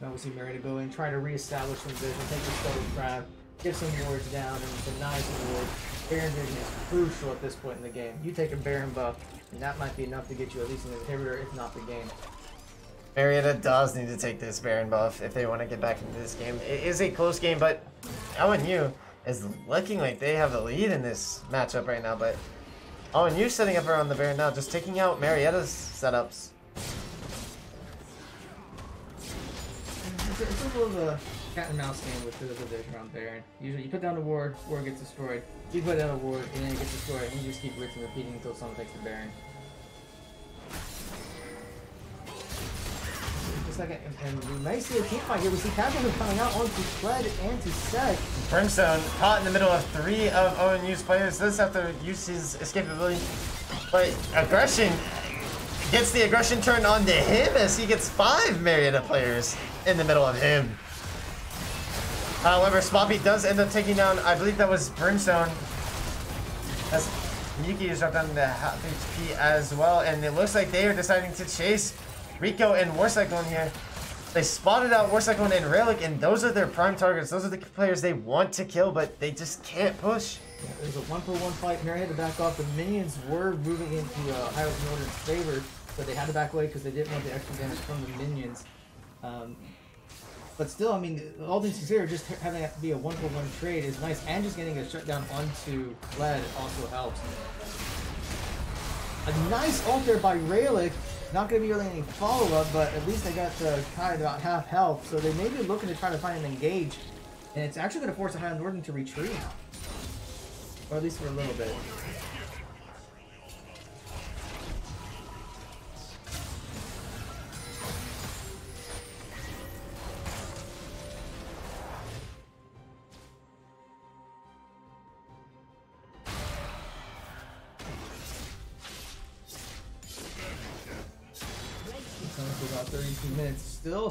Speaker 1: Now we see Mary to go in, try to reestablish some vision, take the Stellar Trap, get some wards down, and deny some wards. Baron vision is crucial at this point in the game. You take a Baron buff, and that might be enough to get you at least an inhibitor, if not the game.
Speaker 2: Marietta does need to take this Baron buff if they want to get back into this game. It is a close game, but ONU is looking like they have the lead in this matchup right now, but you setting up around the Baron now, just taking out Marietta's setups.
Speaker 1: It's a, little of a cat and mouse game with the division around Baron. Usually you put down a ward, ward gets destroyed. You put down a ward, and then it gets destroyed, and you just keep rinsing and repeating until someone takes the Baron. A, and, we may see a team fight here. We see Catherine coming out onto Fred and to Seth.
Speaker 2: Brimstone caught in the middle of three of ONU's players. Does have to use his escapability, but aggression gets the aggression turned onto him as he gets five Marietta players in the middle of him. However, Sloppy does end up taking down, I believe that was Brimstone. As Yuki is dropped down to half HP as well, and it looks like they are deciding to chase Rico and Warcyclone here. They spotted out Warcyclone and Relic, and those are their prime targets. Those are the players they want to kill, but they just can't push.
Speaker 1: Yeah, there's a one for one fight. Mary had to back off. The minions were moving into uh, Ohio Northern's favor, but they had to back away because they didn't want the extra damage from the minions. Um, but still, I mean, all things considered, just having that be a one for one trade is nice, and just getting a shutdown onto Kled also helps. A nice ult there by Raylick. Not going to be really any follow up, but at least they got the of about half health, so they may be looking to try to find an engage, and it's actually going to force the Ohio Northern to retreat. Or at least for a little bit.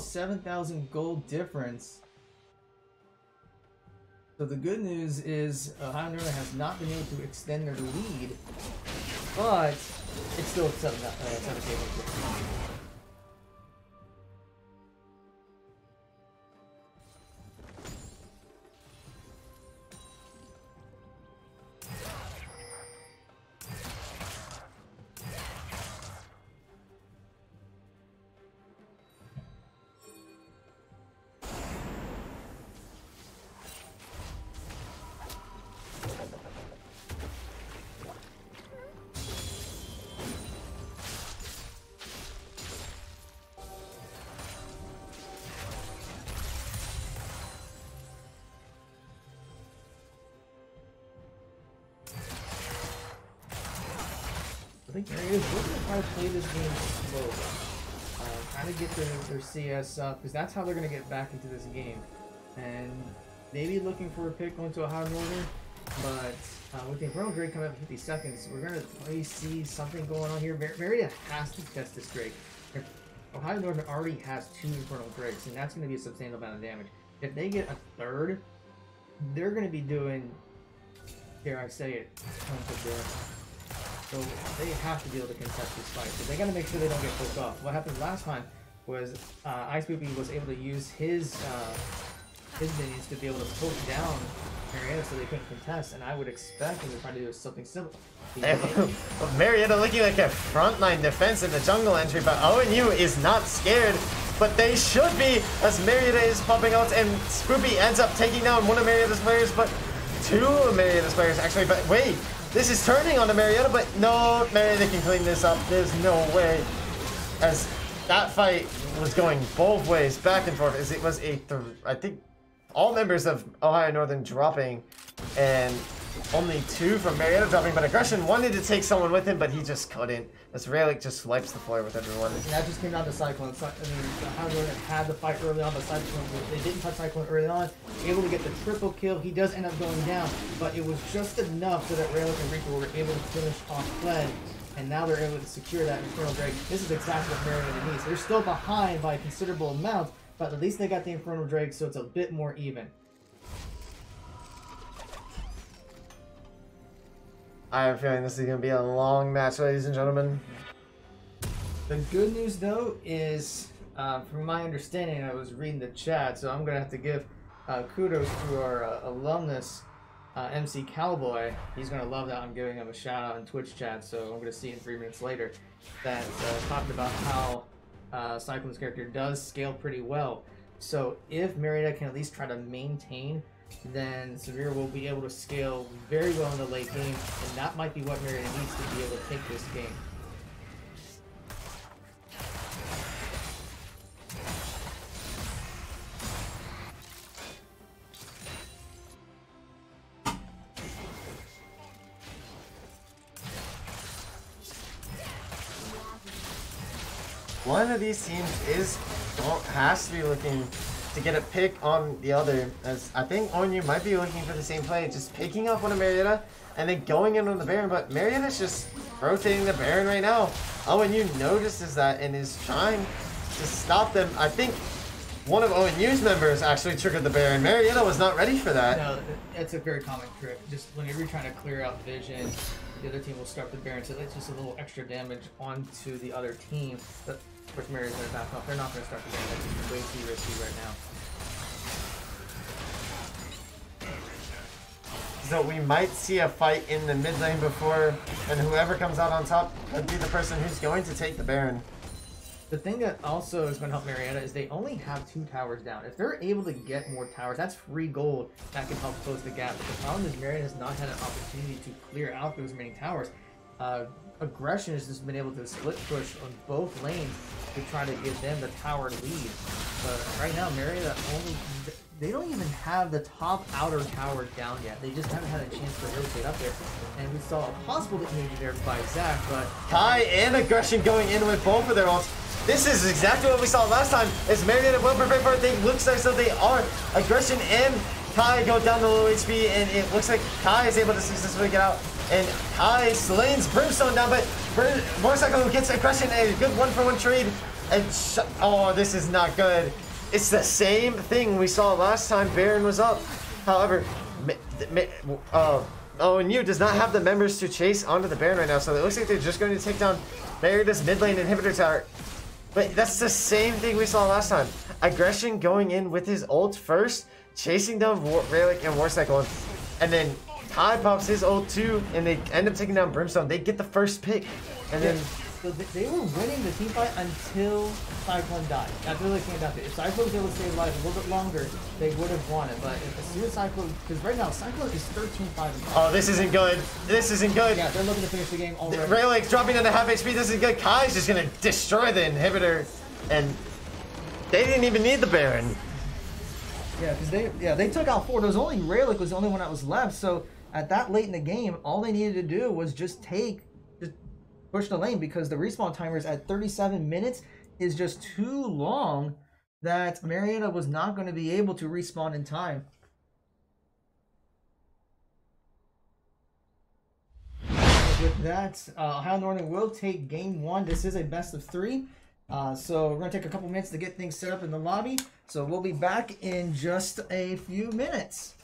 Speaker 1: Still 7,000 gold difference. So the good news is uh, Highland has not been able to extend their lead, but it's still 7,000. uh, 7K I there is. We're gonna play this game slowly. Uh, kind of get their, their CS up, because that's how they're gonna get back into this game. And maybe looking for a pick going to Ohio Northern, but uh, with the Infernal Drake coming up in 50 seconds, we're gonna probably see something going on here. Mer- has to test this Drake. Ohio Northern already has two Infernal Drakes, and that's gonna be a substantial amount of damage. If they get a third, they're gonna be doing, dare I say it, tons of damage. So they have to be able to contest this fight. So they got to make sure they don't get poked off. What happened last time was uh, Ice Poopy was able to use his uh, his minions to be able to poke down Marietta so they couldn't contest, and I would expect them to try to do something similar.
Speaker 2: Marietta looking like a frontline defense in the jungle entry, but ONU is not scared. But they should be, as Marietta is popping out, and Spoopy ends up taking down one of Marietta's players, but two of Marietta's players actually. But wait, this is turning on the Marietta, but no, Marietta can clean this up. There's no way. As that fight was going both ways, back and forth, as it was a, I think, all members of Ohio Northern dropping, and only two from Marietta dropping, but Aggression wanted to take someone with him, but he just couldn't. As Relic just wipes the floor with everyone.
Speaker 1: And that just came down to Cyclone. Cy- I mean, Ohio Northern had the fight early on, but Cyclone, they didn't touch Cyclone early on. Able to get the triple kill. He does end up going down, but it was just enough so that Relic and Rico were able to finish off Kled. And now they're able to secure that Infernal Drake. This is exactly what Marietta needs. They're still behind by a considerable amount, but at least they got the Infernal Drake, so it's a bit more even.
Speaker 2: I have a feeling this is going to be a long match, ladies and gentlemen.
Speaker 1: The good news, though, is uh, from my understanding, I was reading the chat, so I'm going to have to give uh, kudos to our uh, alumnus, uh, MC Cowboy. He's going to love that I'm giving him a shout out in Twitch chat, so I'm going to see in three minutes later that uh, talking about how uh, Cyclone's character does scale pretty well. So if Marietta can at least try to maintain, then Severe will be able to scale very well in the late game, and that might be what Marietta needs to be able to take this game.
Speaker 2: one of these teams is well, has to be looking to get a pick on the other. As I think Onyu might be looking for the same play, just picking up one of Marietta and then going in on the Baron. But Marietta's just rotating the Baron right now. Oh, Onu notices that and is trying to stop them. I think one of ONU's members actually triggered the Baron. Marietta was not ready for that.
Speaker 1: No, it's a very common trick. Just whenever you're trying to clear out vision, the other team will start the Baron, so that's just a little extra damage onto the other team. But Mary's gonna back off. They're not gonna start the Baron. That's way too risky right now.
Speaker 2: So we might see a fight in the mid lane before, and whoever comes out on top could be the person who's going to take the Baron.
Speaker 1: The thing that also is going to help Marietta is they only have two towers down. If they're able to get more towers, that's free gold that can help close the gap. But the problem is Marietta has not had an opportunity to clear out those remaining towers. Uh, aggression has just been able to split push on both lanes to try to give them the tower lead. But right now, Marietta only they don't even have the top outer tower down yet. They just haven't had a chance to rotate up there. And we saw a possible detonator there by Zac, but
Speaker 2: Kai and aggression going in with both of their ults. This is exactly what we saw last time. As Marietta will prepare for it, they looks like so they are. Aggression and Kai go down to low HP, and it looks like Kai is able to successfully get out. And Kai slains Brimstone down, but Brim- Motorcycle gets aggression and a good one for one trade. And oh, this is not good. It's the same thing we saw last time Baron was up. However, uh, oh, and you does not have the members to chase onto the Baron right now, so it looks like they're just going to take down Marietta's mid lane inhibitor tower. But that's the same thing we saw last time. Aggression going in with his ult first, chasing down War- Relic and Warcycle, and then Kai pops his ult too, and they end up taking down Brimstone. They get the first pick, and then
Speaker 1: So they were winning the team fight until Cyclone died. That's really came down to it. If Cyclone was able to stay alive a little bit longer, they would have won it. But if, as soon as Cyclone, because right now Cyclone is 13-5
Speaker 2: oh, this isn't good. This isn't good.
Speaker 1: Yeah, they're looking to finish the game already.
Speaker 2: Relic's dropping into half HP. This is good. Kai's just gonna destroy the inhibitor, and they didn't even need the Baron.
Speaker 8: Yeah, because they yeah they took out four. There was only Raylick was the only one that was left. So at that late in the game, all they needed to do was just take just push the lane because the respawn timers at 37 minutes is just too long that Marietta was not going to be able to respawn in time. With that, uh, Ohio Northern will take game one. This is a best of three. Uh, so we're going to take a couple minutes to get things set up in the lobby. So we'll be back in just a few minutes.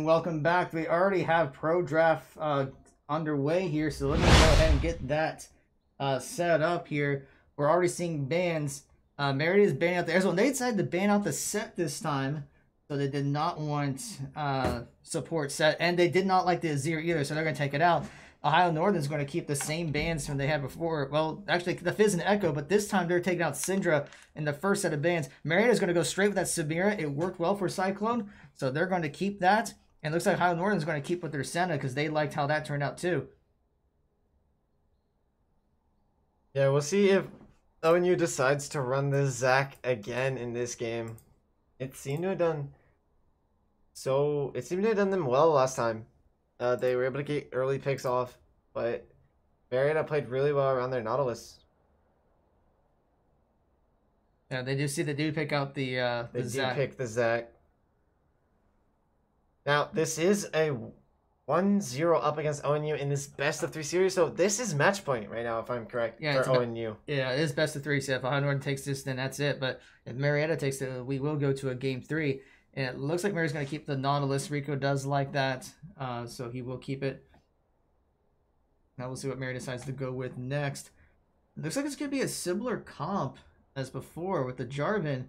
Speaker 1: And welcome back. We already have pro draft uh, underway here, so let me go ahead and get that uh, Sett up here. We're already seeing bans. Uh, Marietta is banning out the Arizona. They decided to ban out the Sett this time, so they did not want uh, support set, and they did not like the Azir either, so they're going to take it out. Ohio Northern's going to keep the same bans from they had before. Well, actually, the Fizz and Ekko, but this time they're taking out Syndra in the first set of bans. Marietta's going to go straight with that Samira. It worked well for Cyclone, so they're going to keep that. And looks like Ohio Northern's going to keep with their Senna because they liked how that turned out too.
Speaker 2: Yeah, we'll see if ONU decides to run the Zac again in this game. It seemed to have done so. It seemed to have done them well last time. Uh, they were able to get early picks off, but Marietta played really well around their Nautilus.
Speaker 1: Yeah, they do see they do pick out the uh
Speaker 2: They
Speaker 1: the
Speaker 2: do pick the Zac. Now, this is a 1-0 up against ONU in this best of three series, so this is match point right now, if I'm correct,
Speaker 1: Yeah,
Speaker 2: for ONU.
Speaker 1: Yeah, it is best of three. So if Ohio takes this, then that's it. But if Marietta takes it, we will go to a game three. And it looks like Mary's going to keep the Nautilus. Rico does like that, uh, so he will keep it. Now we'll see what Mary decides to go with next. It looks like it's going to be a similar comp as before with the Jarvan.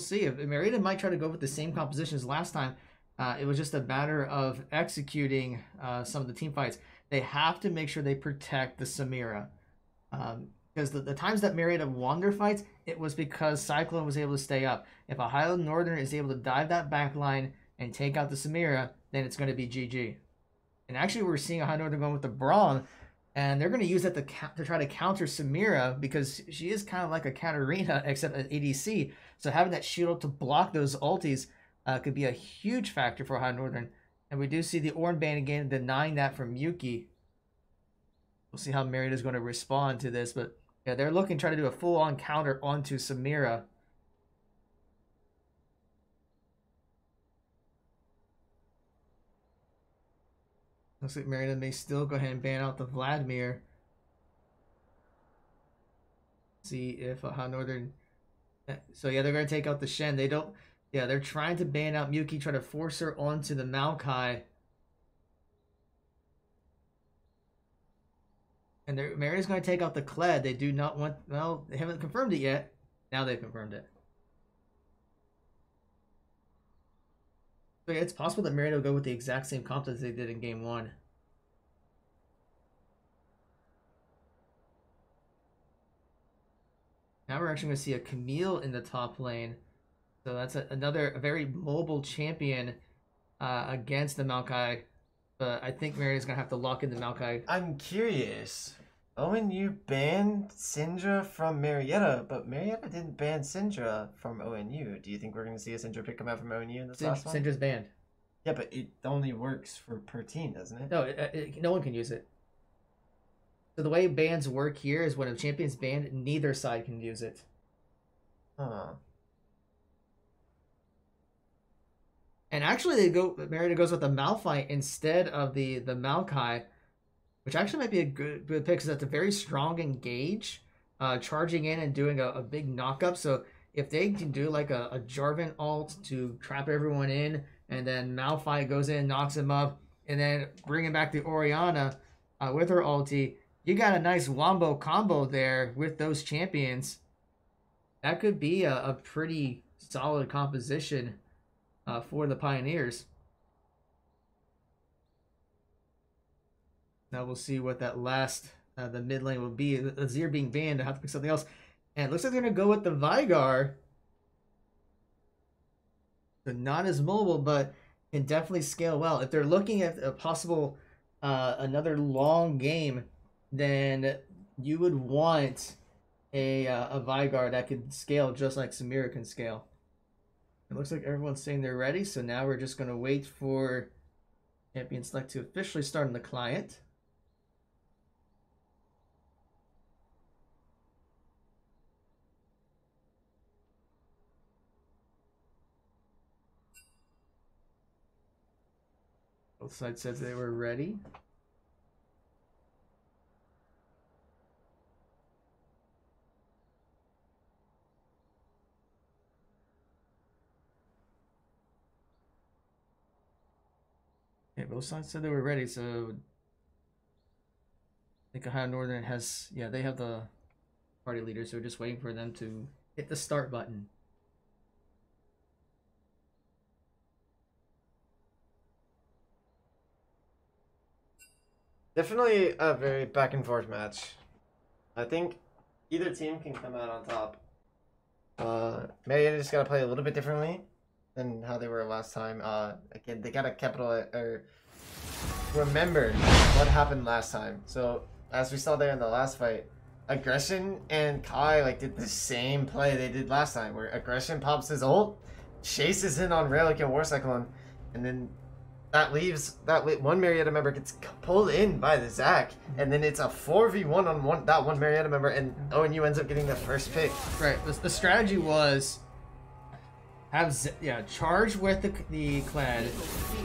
Speaker 1: See. If Marietta might try to go with the same composition as last time. Uh, it was just a matter of executing uh, some of the team fights. They have to make sure they protect the Samira. Um, because the, the times that Marietta won their fights, it was because Cyclone was able to stay up. If Ohio Northern is able to dive that back line and take out the Samira, then it's going to be GG. And actually, we're seeing Ohio Northern going with the Braum, and they're going to use that to, to try to counter Samira because she is kind of like a Katarina, except an ADC. So having that shield to block those ultis uh, could be a huge factor for Ohio Northern. And we do see the Ornn ban again denying that from Yuki. We'll see how Marietta is going to respond to this, but yeah, they're looking to try to do a full-on counter onto Samira. Looks like Marietta may still go ahead and ban out the Vladimir. See if uh, how Northern. So yeah, they're gonna take out the Shen. They don't. Yeah, they're trying to ban out Yuki, try to force her onto the Maokai. And Mary's going to take out the Kled. They do not want. Well, they haven't confirmed it yet. Now they've confirmed it. Yeah, it's possible that Mary will go with the exact same comp as they did in game one. Now we're actually going to see a Camille in the top lane. So that's a, another a very mobile champion uh, against the Maokai. But I think Mary is going to have to lock in the Maokai.
Speaker 2: I'm curious. ONU banned Syndra from Marietta, but Marietta didn't ban Syndra from ONU. Do you think we're going to see a Syndra pick come out from ONU in this
Speaker 1: Syn-
Speaker 2: last one?
Speaker 1: Syndra's banned.
Speaker 2: Yeah, but it only works for per team, doesn't it?
Speaker 1: No, it, it, no one can use it. So the way bans work here is when a champion's banned, neither side can use it.
Speaker 2: Huh.
Speaker 1: And actually, they go. Marietta goes with the Malphite instead of the the Maokai, which actually might be a good, good pick because that's a very strong engage, uh, charging in and doing a, a big knockup. So if they can do like a, a Jarvan alt to trap everyone in, and then Malphite goes in, knocks him up, and then bringing back the Orianna uh, with her ulti, you got a nice wombo combo there with those champions. That could be a, a pretty solid composition uh, for the Pioneers. Now we'll see what that last, uh, the mid lane will be. Azir being banned, I have to pick something else. And it looks like they're going to go with the Veigar. So not as mobile, but can definitely scale well. If they're looking at a possible, uh, another long game, then you would want a, uh, a Veigar that could scale just like Samira can scale. It looks like everyone's saying they're ready, so now we're just going to wait for Champion Select to officially start on the client. Both sides said they were ready. Okay, both sides said they were ready, so I think Ohio Northern has, yeah, they have the party leader, so we're just waiting for them to hit the start button.
Speaker 2: Definitely a very back and forth match. I think either team can come out on top. Uh, Marietta just gotta play a little bit differently than how they were last time. Uh, again, they gotta capital or remember what happened last time. So as we saw there in the last fight, aggression and Kai like did the same play they did last time, where aggression pops his ult, chases in on Relic and War Cyclone, and then that leaves that one Marietta member gets pulled in by the Zac, and then it's a four v one on one that one Marietta member, and ONU ends up getting the first pick.
Speaker 1: Right. The, the strategy was have Z- yeah charge with the the Kled,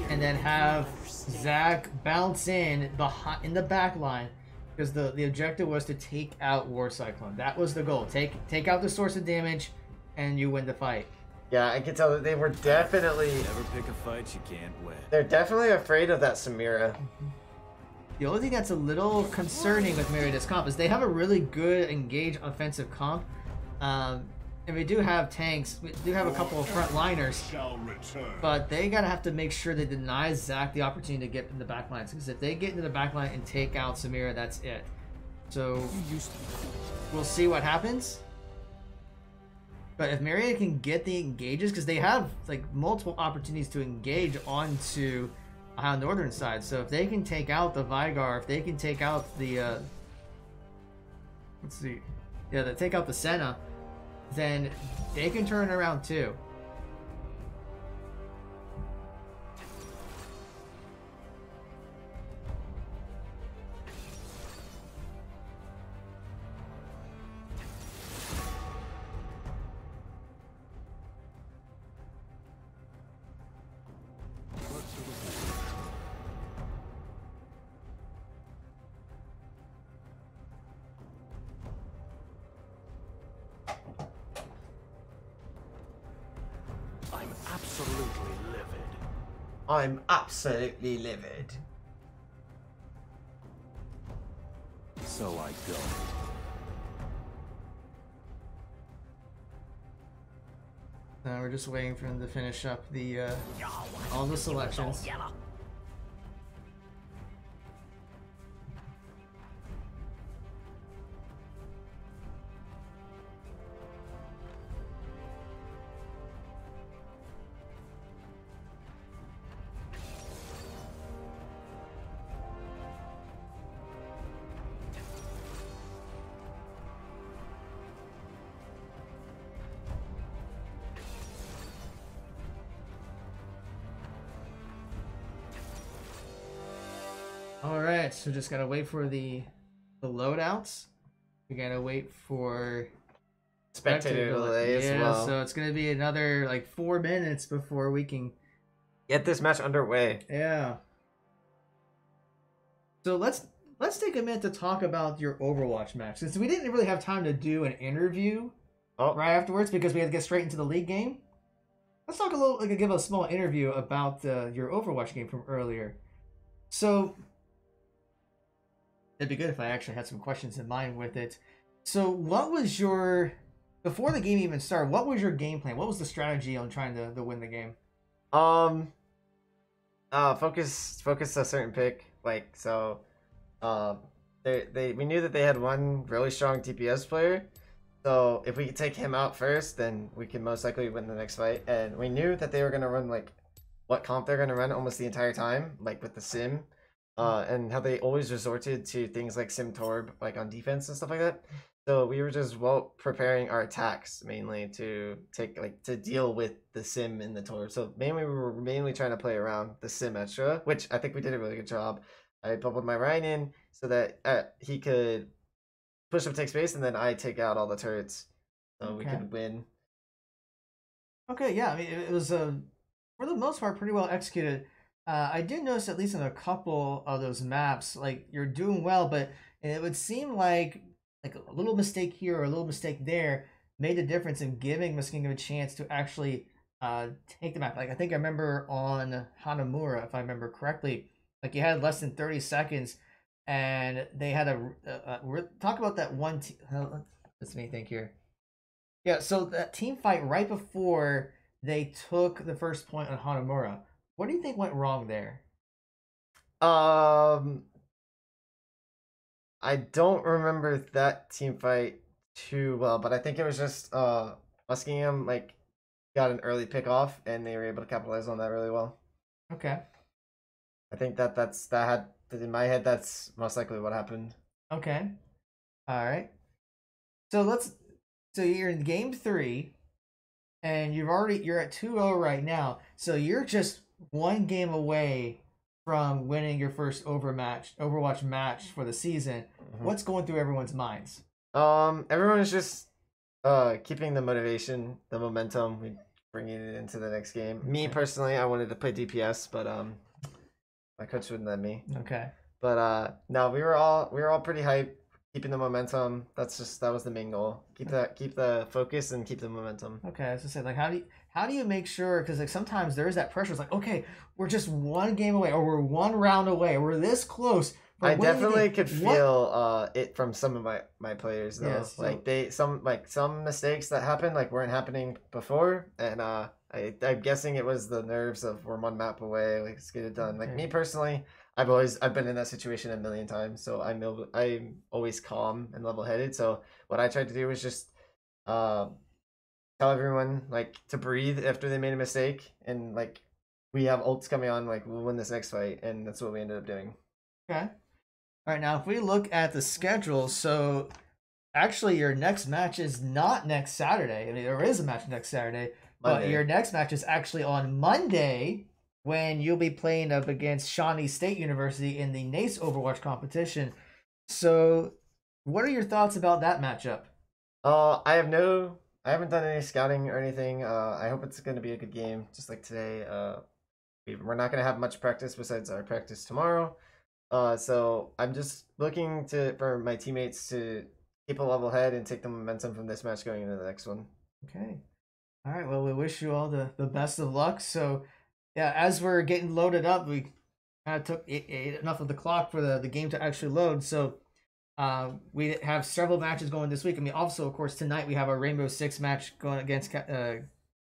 Speaker 1: and then have Zac bounce in behind in the back line because the the objective was to take out War Cyclone. That was the goal. Take take out the source of damage, and you win the fight.
Speaker 2: Yeah, I can tell that they were definitely
Speaker 9: Never pick a fight you can't win.
Speaker 2: they're definitely afraid of that Samira.
Speaker 1: The only thing that's a little concerning with Marietta's comp is they have a really good engaged offensive comp. Um, and we do have tanks. We do have a couple of frontliners.
Speaker 5: Shall return.
Speaker 1: But they gotta have to make sure they deny Zac the opportunity to get in the back lines. Because if they get into the back line and take out Samira, that's it. So we'll see what happens. But if Marietta can get the engages, because they have like multiple opportunities to engage onto Ohio Northern side. So if they can take out the Veigar, if they can take out the uh let's see. Yeah, they take out the Senna, then they can turn around too.
Speaker 4: I'm absolutely livid.
Speaker 9: So I go.
Speaker 1: Now we're just waiting for him to finish up the uh, all the selections. So just gotta wait for the the loadouts. We gotta wait for
Speaker 2: Spectator delay as
Speaker 1: yeah,
Speaker 2: well.
Speaker 1: so it's gonna be another like four minutes before we can.
Speaker 2: Get this match underway.
Speaker 1: Yeah. So let's let's take a minute to talk about your Overwatch match since we didn't really have time to do an interview
Speaker 2: Oh,
Speaker 1: right afterwards because we had to get straight into the league game. Let's talk a little, like, give a small interview about uh, your Overwatch game from earlier. So, it'd be good if I actually had some questions in mind with it. So, what was your before the game even started? What was your game plan? What was the strategy on trying to, to win the game?
Speaker 2: Um. Uh, focus focus a certain pick. Like so, um, they they we knew that they had one really strong DPS player. So if we could take him out first, then we can most likely win the next fight. And we knew that they were gonna run like what comp they're gonna run almost the entire time, like with the sim, uh, and how they always resorted to things like sim torb, like on defense and stuff like that. So we were just well preparing our attacks mainly to take like to deal with the sim in the torb. So mainly we were mainly trying to play around the sim extra, which I think we did a really good job. I bubbled my Ryan in so that uh, he could push up, take space, and then I take out all the turrets, so we could win.
Speaker 1: Okay, yeah, I mean, it it was uh, for the most part pretty well executed. Uh, I did notice at least in a couple of those maps, like you're doing well, but it would seem like like a little mistake here or a little mistake there made a difference in giving Muskingum a chance to actually uh, take the map. Like I think I remember on Hanamura, if I remember correctly, Like you had less than 30 seconds, and they had a. Uh, uh, talk about that one. Te- uh, let's me think here. Yeah, so that team fight right before they took the first point on Hanamura. What do you think went wrong there?
Speaker 2: Um, I don't remember that team fight too well, but I think it was just uh Muskingum like got an early pick off and they were able to capitalize on that really well.
Speaker 1: Okay.
Speaker 2: I think that that's that had in my head that's most likely what happened.
Speaker 1: Okay. All right. So let's. So you're in game three, and you've already you're at 2-0 right now. So you're just one game away from winning your first overmatch Overwatch match for the season.
Speaker 2: Mhm.
Speaker 1: What's going through everyone's minds?
Speaker 2: Um, everyone is just uh keeping the motivation, the momentum, we bringing it into the next game. Me personally, I wanted to play DPS, but um, my coach wouldn't let me.
Speaker 1: Okay.
Speaker 2: But uh, no, we were all we were all pretty hyped, keeping the momentum. That's just that was the main goal. Keep that keep the focus and keep the momentum.
Speaker 1: Okay. I was gonna say like how do you how do you make sure because like sometimes there is that pressure. It's like okay, we're just one game away or we're one round away. We're this close. from
Speaker 2: I definitely could feel uh it from some of my my players though.
Speaker 1: Yeah, so-
Speaker 2: Like they some like some mistakes that happened like weren't happening before, and uh I I'm guessing it was the nerves of we're one map away. Like let's get it done. Like me personally, I've always I've been in that situation a million times, so I'm I'm always calm and level headed. So what I tried to do was just uh tell everyone like to breathe after they made a mistake and like we have ults coming on like we'll win this next fight and that's what we ended up doing.
Speaker 1: Okay. All right, now if we look at the schedule, so actually your next match is not next Saturday. I mean, there is a match next Saturday, but your next match is actually on Monday when you'll be playing up against Shawnee State University in the NACE Overwatch competition. So, what are your thoughts about that matchup?
Speaker 2: Uh, I have no, I haven't done any scouting or anything. Uh, I hope it's going to be a good game, just like today. Uh, we, we're not going to have much practice besides our practice tomorrow. Uh, so I'm just looking to for my teammates to keep a level head and take the momentum from this match going into the next one.
Speaker 1: Okay. All right. Well, we wish you all the, the best of luck. So, yeah, as we're getting loaded up, we kind of took i- i- enough of the clock for the, the game to actually load. So, uh, we have several matches going this week. I mean, also, of course, tonight we have our Rainbow Six match going against Ca- uh,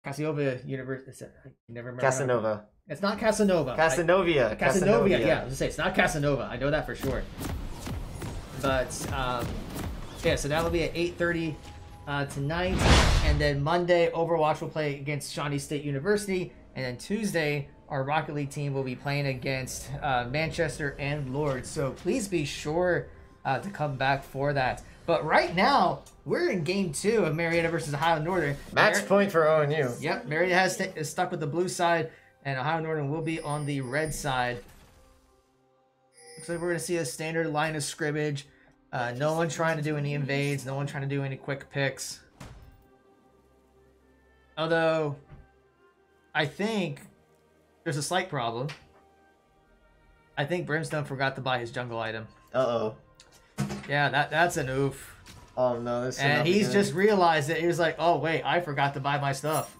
Speaker 1: Casanova University. Never remember.
Speaker 2: Casanova,
Speaker 1: It's not Casanova. I-
Speaker 2: Casanovia,
Speaker 1: Casanova. Yeah, I was gonna say it's not Casanova. I know that for sure. But um, yeah, so that'll be at eight thirty uh, tonight, and then Monday Overwatch will play against Shawnee State University, and then Tuesday our Rocket League team will be playing against uh, Manchester and Lords. So please be sure uh, to come back for that. But right now we're in Game Two of Marietta versus Ohio Northern.
Speaker 2: match
Speaker 1: Mar-
Speaker 2: point for ONU.
Speaker 1: Yep, Marietta has is stuck with the blue side, and Ohio Northern will be on the red side. Looks like we're gonna see a standard line of scrimmage. Uh, no one trying to do any invades. No one trying to do any quick picks. Although, I think there's a slight problem. I think Brimstone forgot to buy his jungle item.
Speaker 2: Uh oh.
Speaker 1: Yeah, that that's an oof.
Speaker 2: Oh no, this.
Speaker 1: And he's just realized it. He was like, "Oh wait, I forgot to buy my stuff.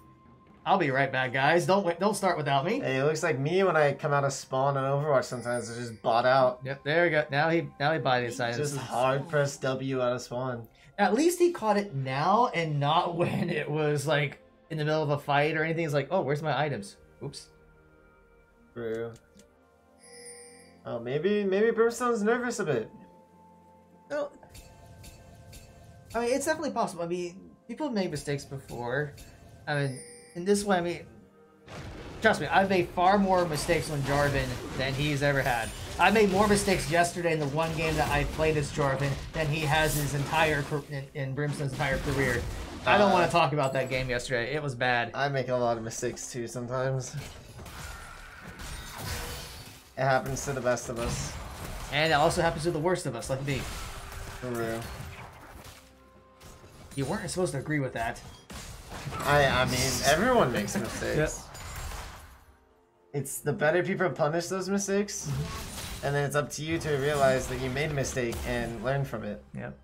Speaker 1: I'll be right back, guys. Don't wait. Don't start without me."
Speaker 2: Hey, it looks like me when I come out of spawn on Overwatch. Sometimes it's just bought out.
Speaker 1: Yep, there we go. Now he now he buy this item.
Speaker 2: Just hard press W out of spawn.
Speaker 1: At least he caught it now and not when it was like in the middle of a fight or anything. He's like, "Oh, where's my items?" Oops.
Speaker 2: True. Oh, maybe maybe Brimstone's nervous a bit.
Speaker 1: Well, I mean, it's definitely possible. I mean, people have made mistakes before. I mean, in this way, I mean, trust me, I've made far more mistakes on Jarvan than he's ever had. I made more mistakes yesterday in the one game that I played as Jarvan than he has his entire in, in Brimstone's entire career. I don't
Speaker 2: Uh,
Speaker 1: want to talk about that game yesterday. It was bad.
Speaker 2: I make a lot of mistakes too sometimes. It happens to the best of us.
Speaker 1: And it also happens to the worst of us, like me.
Speaker 2: For real.
Speaker 1: You weren't supposed to agree with that.
Speaker 2: I I mean everyone makes mistakes. It's the better people punish those mistakes, mm-hmm. and then it's up to you to realize that you made a mistake and learn from it.
Speaker 1: Yep.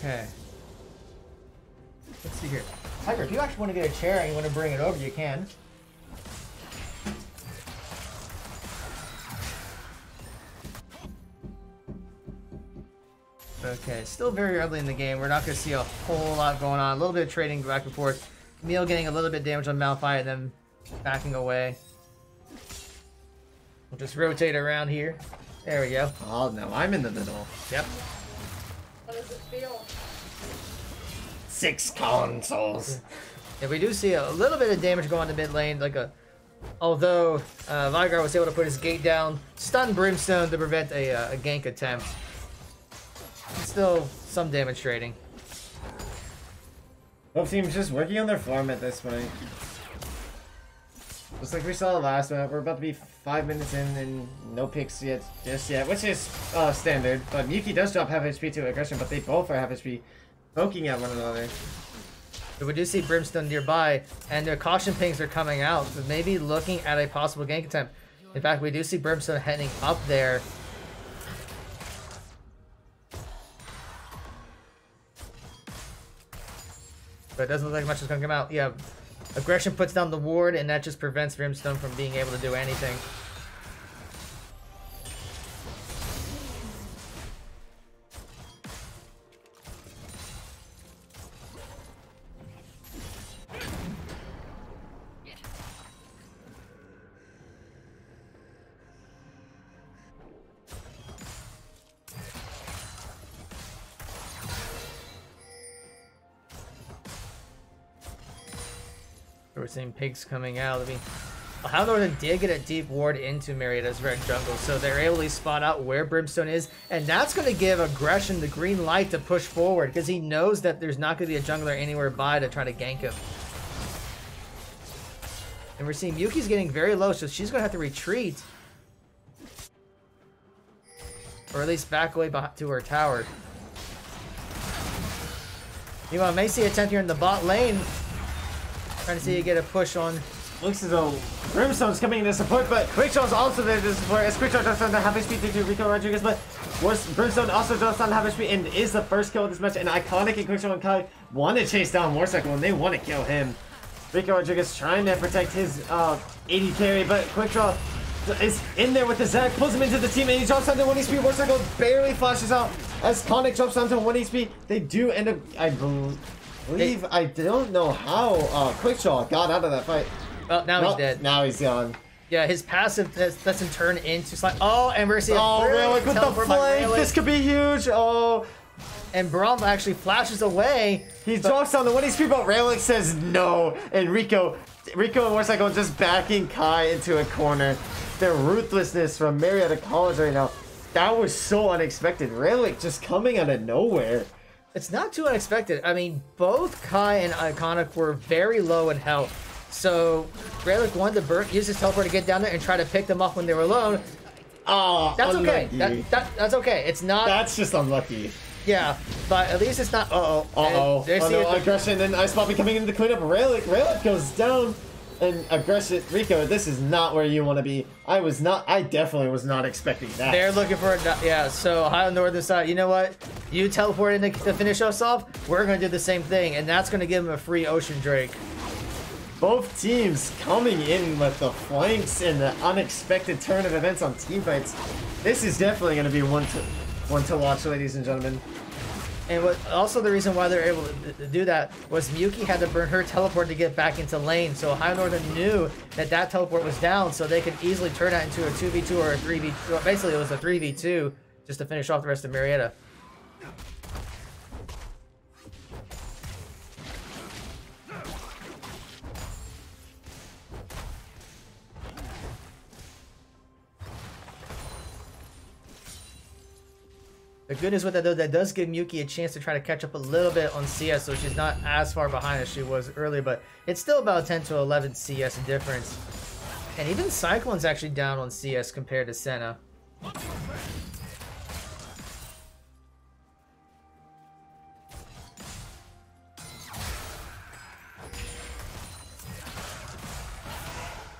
Speaker 1: Okay. Let's see here. Tiger, if you actually want to get a chair and you want to bring it over, you can. Okay, still very early in the game. We're not going to see a whole lot going on. A little bit of trading back and forth. Meal getting a little bit damage on Malphite and then backing away. We'll just rotate around here. There we go.
Speaker 2: Oh no, I'm in the middle.
Speaker 1: Yep.
Speaker 3: How does it feel?
Speaker 2: Six consoles.
Speaker 1: Yeah, we do see a little bit of damage going to mid lane, like a. Although uh, Veigar was able to put his gate down, stun Brimstone to prevent a, uh, a gank attempt. Still some damage trading.
Speaker 2: Both teams just working on their form at this point. Just like we saw last map, we're about to be five minutes in and no picks yet, just yet, which is uh, standard. But Miyuki does drop half HP to aggression, but they both are half HP, poking at one another.
Speaker 1: We do see Brimstone nearby, and their caution pings are coming out, maybe looking at a possible gank attempt. In fact, we do see Brimstone heading up there. But it doesn't look like much is going to come out. Yeah, aggression puts down the ward, and that just prevents Brimstone from being able to do anything. We're seeing pigs coming out. I mean, Northern did get a deep ward into Marietta's red jungle, so they're able to spot out where Brimstone is, and that's going to give Aggression the green light to push forward because he knows that there's not going to be a jungler anywhere by to try to gank him. And we're seeing Yuki's getting very low, so she's going to have to retreat. Or at least back away to her tower. You Meanwhile, may see a attempt here in the bot lane. Trying to see if you get a push on.
Speaker 2: Looks as though Brimstone's coming in to support, but Quick Draw's also there to support as Quick Draw does not have HP to Rico Rodriguez, but worse, Brimstone also does not have HP and is the first kill of this match, and Iconic and Quick Draw and Kai want to chase down Motorcycle and they want to kill him. Rico Rodriguez trying to protect his uh, 80 carry, but Quick Draw is in there with the Zac, pulls him into the team, and he drops down to 1 HP. Motorcycle barely flashes out as Conic drops down to 1 HP. They do end up, I bel- believe, I don't know how uh, Quick Draw got out of that fight.
Speaker 1: Well, now
Speaker 2: No,
Speaker 1: he's dead.
Speaker 2: Now he's gone.
Speaker 1: Yeah, his passive that's in turn into slide. Oh, and we're seeing
Speaker 2: Oh, Relic with the flank. This could be huge. Oh,
Speaker 1: And Braum actually flashes away.
Speaker 2: he drops down the one HP, but Relic says no. And Rico, Rico and Motorcycle just backing Kai into a corner. Their ruthlessness from Marietta College right now. That was so unexpected. Relic just coming out of nowhere.
Speaker 1: It's not too unexpected. I mean, both Kai and Iconic were very low in health. So Relic wanted to burn, use his teleport to get down there and try to pick them up when they were alone.
Speaker 2: Oh,
Speaker 1: That's okay. That, that, that's okay. It's not.
Speaker 2: That's just unlucky.
Speaker 1: yeah, but at least it's not. Uh oh.
Speaker 2: Uh oh.
Speaker 1: There's
Speaker 2: Oh
Speaker 1: the-
Speaker 2: no, aggression and Ice Poppy coming in to clean up Relic. Relic goes down. And aggression, Rico, this is not where you want to be. I was not, I definitely was not expecting that.
Speaker 1: They're looking for a yeah. So Ohio Northern side, you know what? You teleport in to, to finish us off. We're gonna do the same thing, and that's gonna give them a free Ocean Drake.
Speaker 2: Both teams coming in with the flanks and the unexpected turn of events on team fights. This is definitely going to be one to one to watch, ladies and gentlemen.
Speaker 1: And what also the reason why they're able to, to do that was Miyuki had to burn her teleport to get back into lane. So Ohio Northern knew that that teleport was down, so they could easily turn that into a 2v2 or a 3v. Well, basically, it was a 3v2 just to finish off the rest of Marietta. The good news with that though, that does give Miyuki a chance to try to catch up a little bit on CS, so she's not as far behind as she was earlier, but it's still about 10 to 11 CS difference. And even Cyclone's actually down on CS compared to Senna.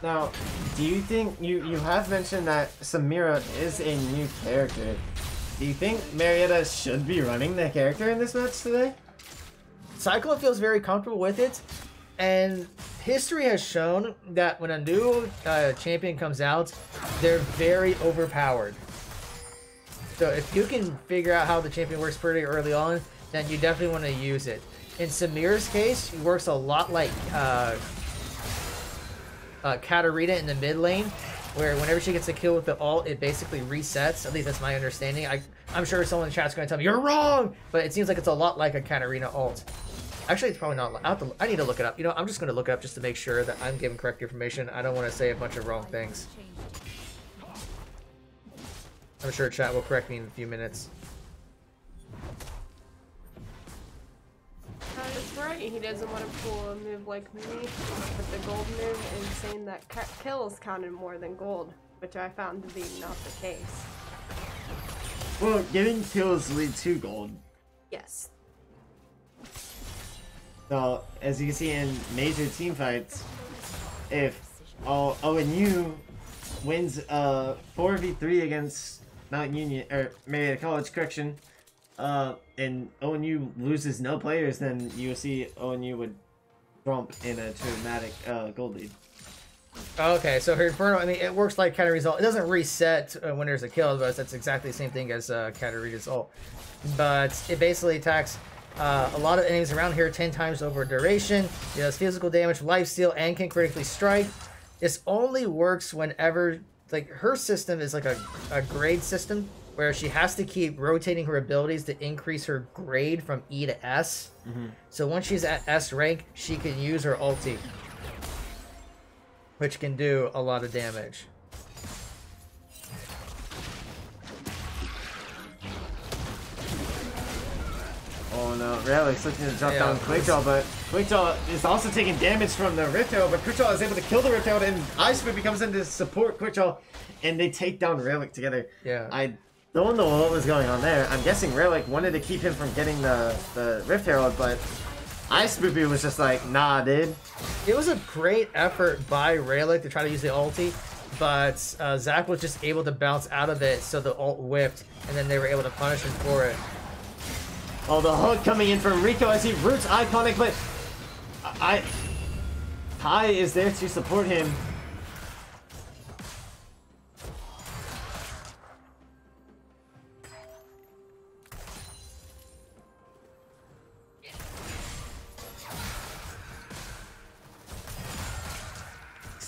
Speaker 2: Now, do you think you you have mentioned that Samira is a new character? Do you think Marietta should be running the character in this match today?
Speaker 1: Cyclone feels very comfortable with it, and history has shown that when a new uh, champion comes out, they're very overpowered. So if you can figure out how the champion works pretty early on, then you definitely want to use it. In Samir's case, he works a lot like uh, uh, Katarina in the mid lane, where whenever she gets a kill with the ult, it basically resets. At least that's my understanding. I, I'm sure someone in chat's going to tell me you're wrong, but it seems like it's a lot like a Katarina ult. Actually, it's probably not. I, have to, I need to look it up. You know, I'm just going to look it up just to make sure that I'm giving correct information. I don't want to say a bunch of wrong things. I'm sure chat will correct me in a few minutes.
Speaker 3: That's right. He doesn't want to pull a move like me with the gold move and saying that kills counted more than gold, which I found to be not the case.
Speaker 2: Well, getting kills lead to gold.
Speaker 3: Yes.
Speaker 2: So, as you can see in major team fights, if O- ONU wins a 4v3 against Mount Union, or maybe Marietta College, correction, uh, and ONU loses no players, then you see ONU would trump in a dramatic uh, gold lead.
Speaker 1: Okay, so her Inferno, I mean, it works like Katarina's ult. It doesn't reset uh, when there's a kill, but that's exactly the same thing as uh, ult. But it basically attacks uh, a lot of enemies around here 10 times over duration. It does physical damage, life steal, and can critically strike. This only works whenever, like, her system is like a, a grade system where she has to keep rotating her abilities to increase her grade from E to S. Mm-hmm. So once she's at S rank, she can use her ulti which can do a lot of damage.
Speaker 2: Oh no, Relic's looking to drop
Speaker 1: Yeah,
Speaker 2: down Quick Draw, but Quick Draw is also taking damage from the Rift but Quick Draw is able to kill the Rift and Ice Whip comes in to support Quick Draw, and they take down Relic together.
Speaker 1: Yeah.
Speaker 2: I don't know what was going on there. I'm guessing Relic wanted to keep him from getting the, the Rift Herald, but Ice Spoopy was just like, nah, dude.
Speaker 1: It was a great effort by Raylick to try to use the ulti, but uh, Zac was just able to bounce out of it, so the ult whipped, and then they were able to punish him for it.
Speaker 2: Oh, the hook coming in from Rico as he roots Iconic, but I... Kai is there to support him.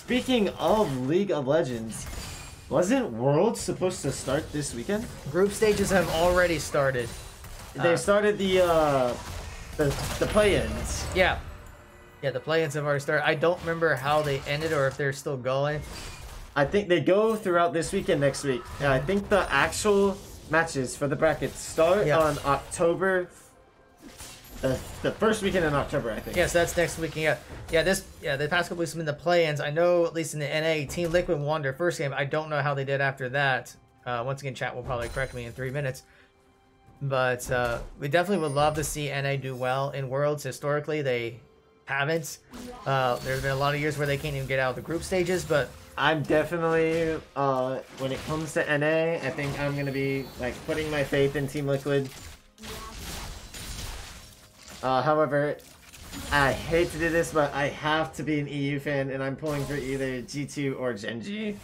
Speaker 2: Speaking of League of Legends, wasn't Worlds supposed to start this weekend?
Speaker 1: Group stages have already started.
Speaker 2: They
Speaker 1: Uh,
Speaker 2: started the uh the the play-ins.
Speaker 1: Yeah. Yeah, the play-ins have already started. I don't remember how they ended or if they're still going.
Speaker 2: I think they go throughout this weekend next week. Yeah, I think the actual matches for the brackets start
Speaker 1: Yeah.
Speaker 2: on October the, the first weekend in October, I think.
Speaker 1: Yes, that's next weekend. Yeah, yeah. This, yeah, the past couple weeks have been the play-ins. I know at least in the NA, Team Liquid won their first game. I don't know how they did after that. Uh, once again, chat will probably correct me in three minutes. But uh, we definitely would love to see NA do well in Worlds. Historically, they haven't. Uh, there's been a lot of years where they can't even get out of the group stages, but
Speaker 2: I'm definitely uh when it comes to NA, I think I'm gonna be like putting my faith in Team Liquid. Uh, however, I hate to do this, but I have to be an EU fan, and I'm pulling for either G2 or Genji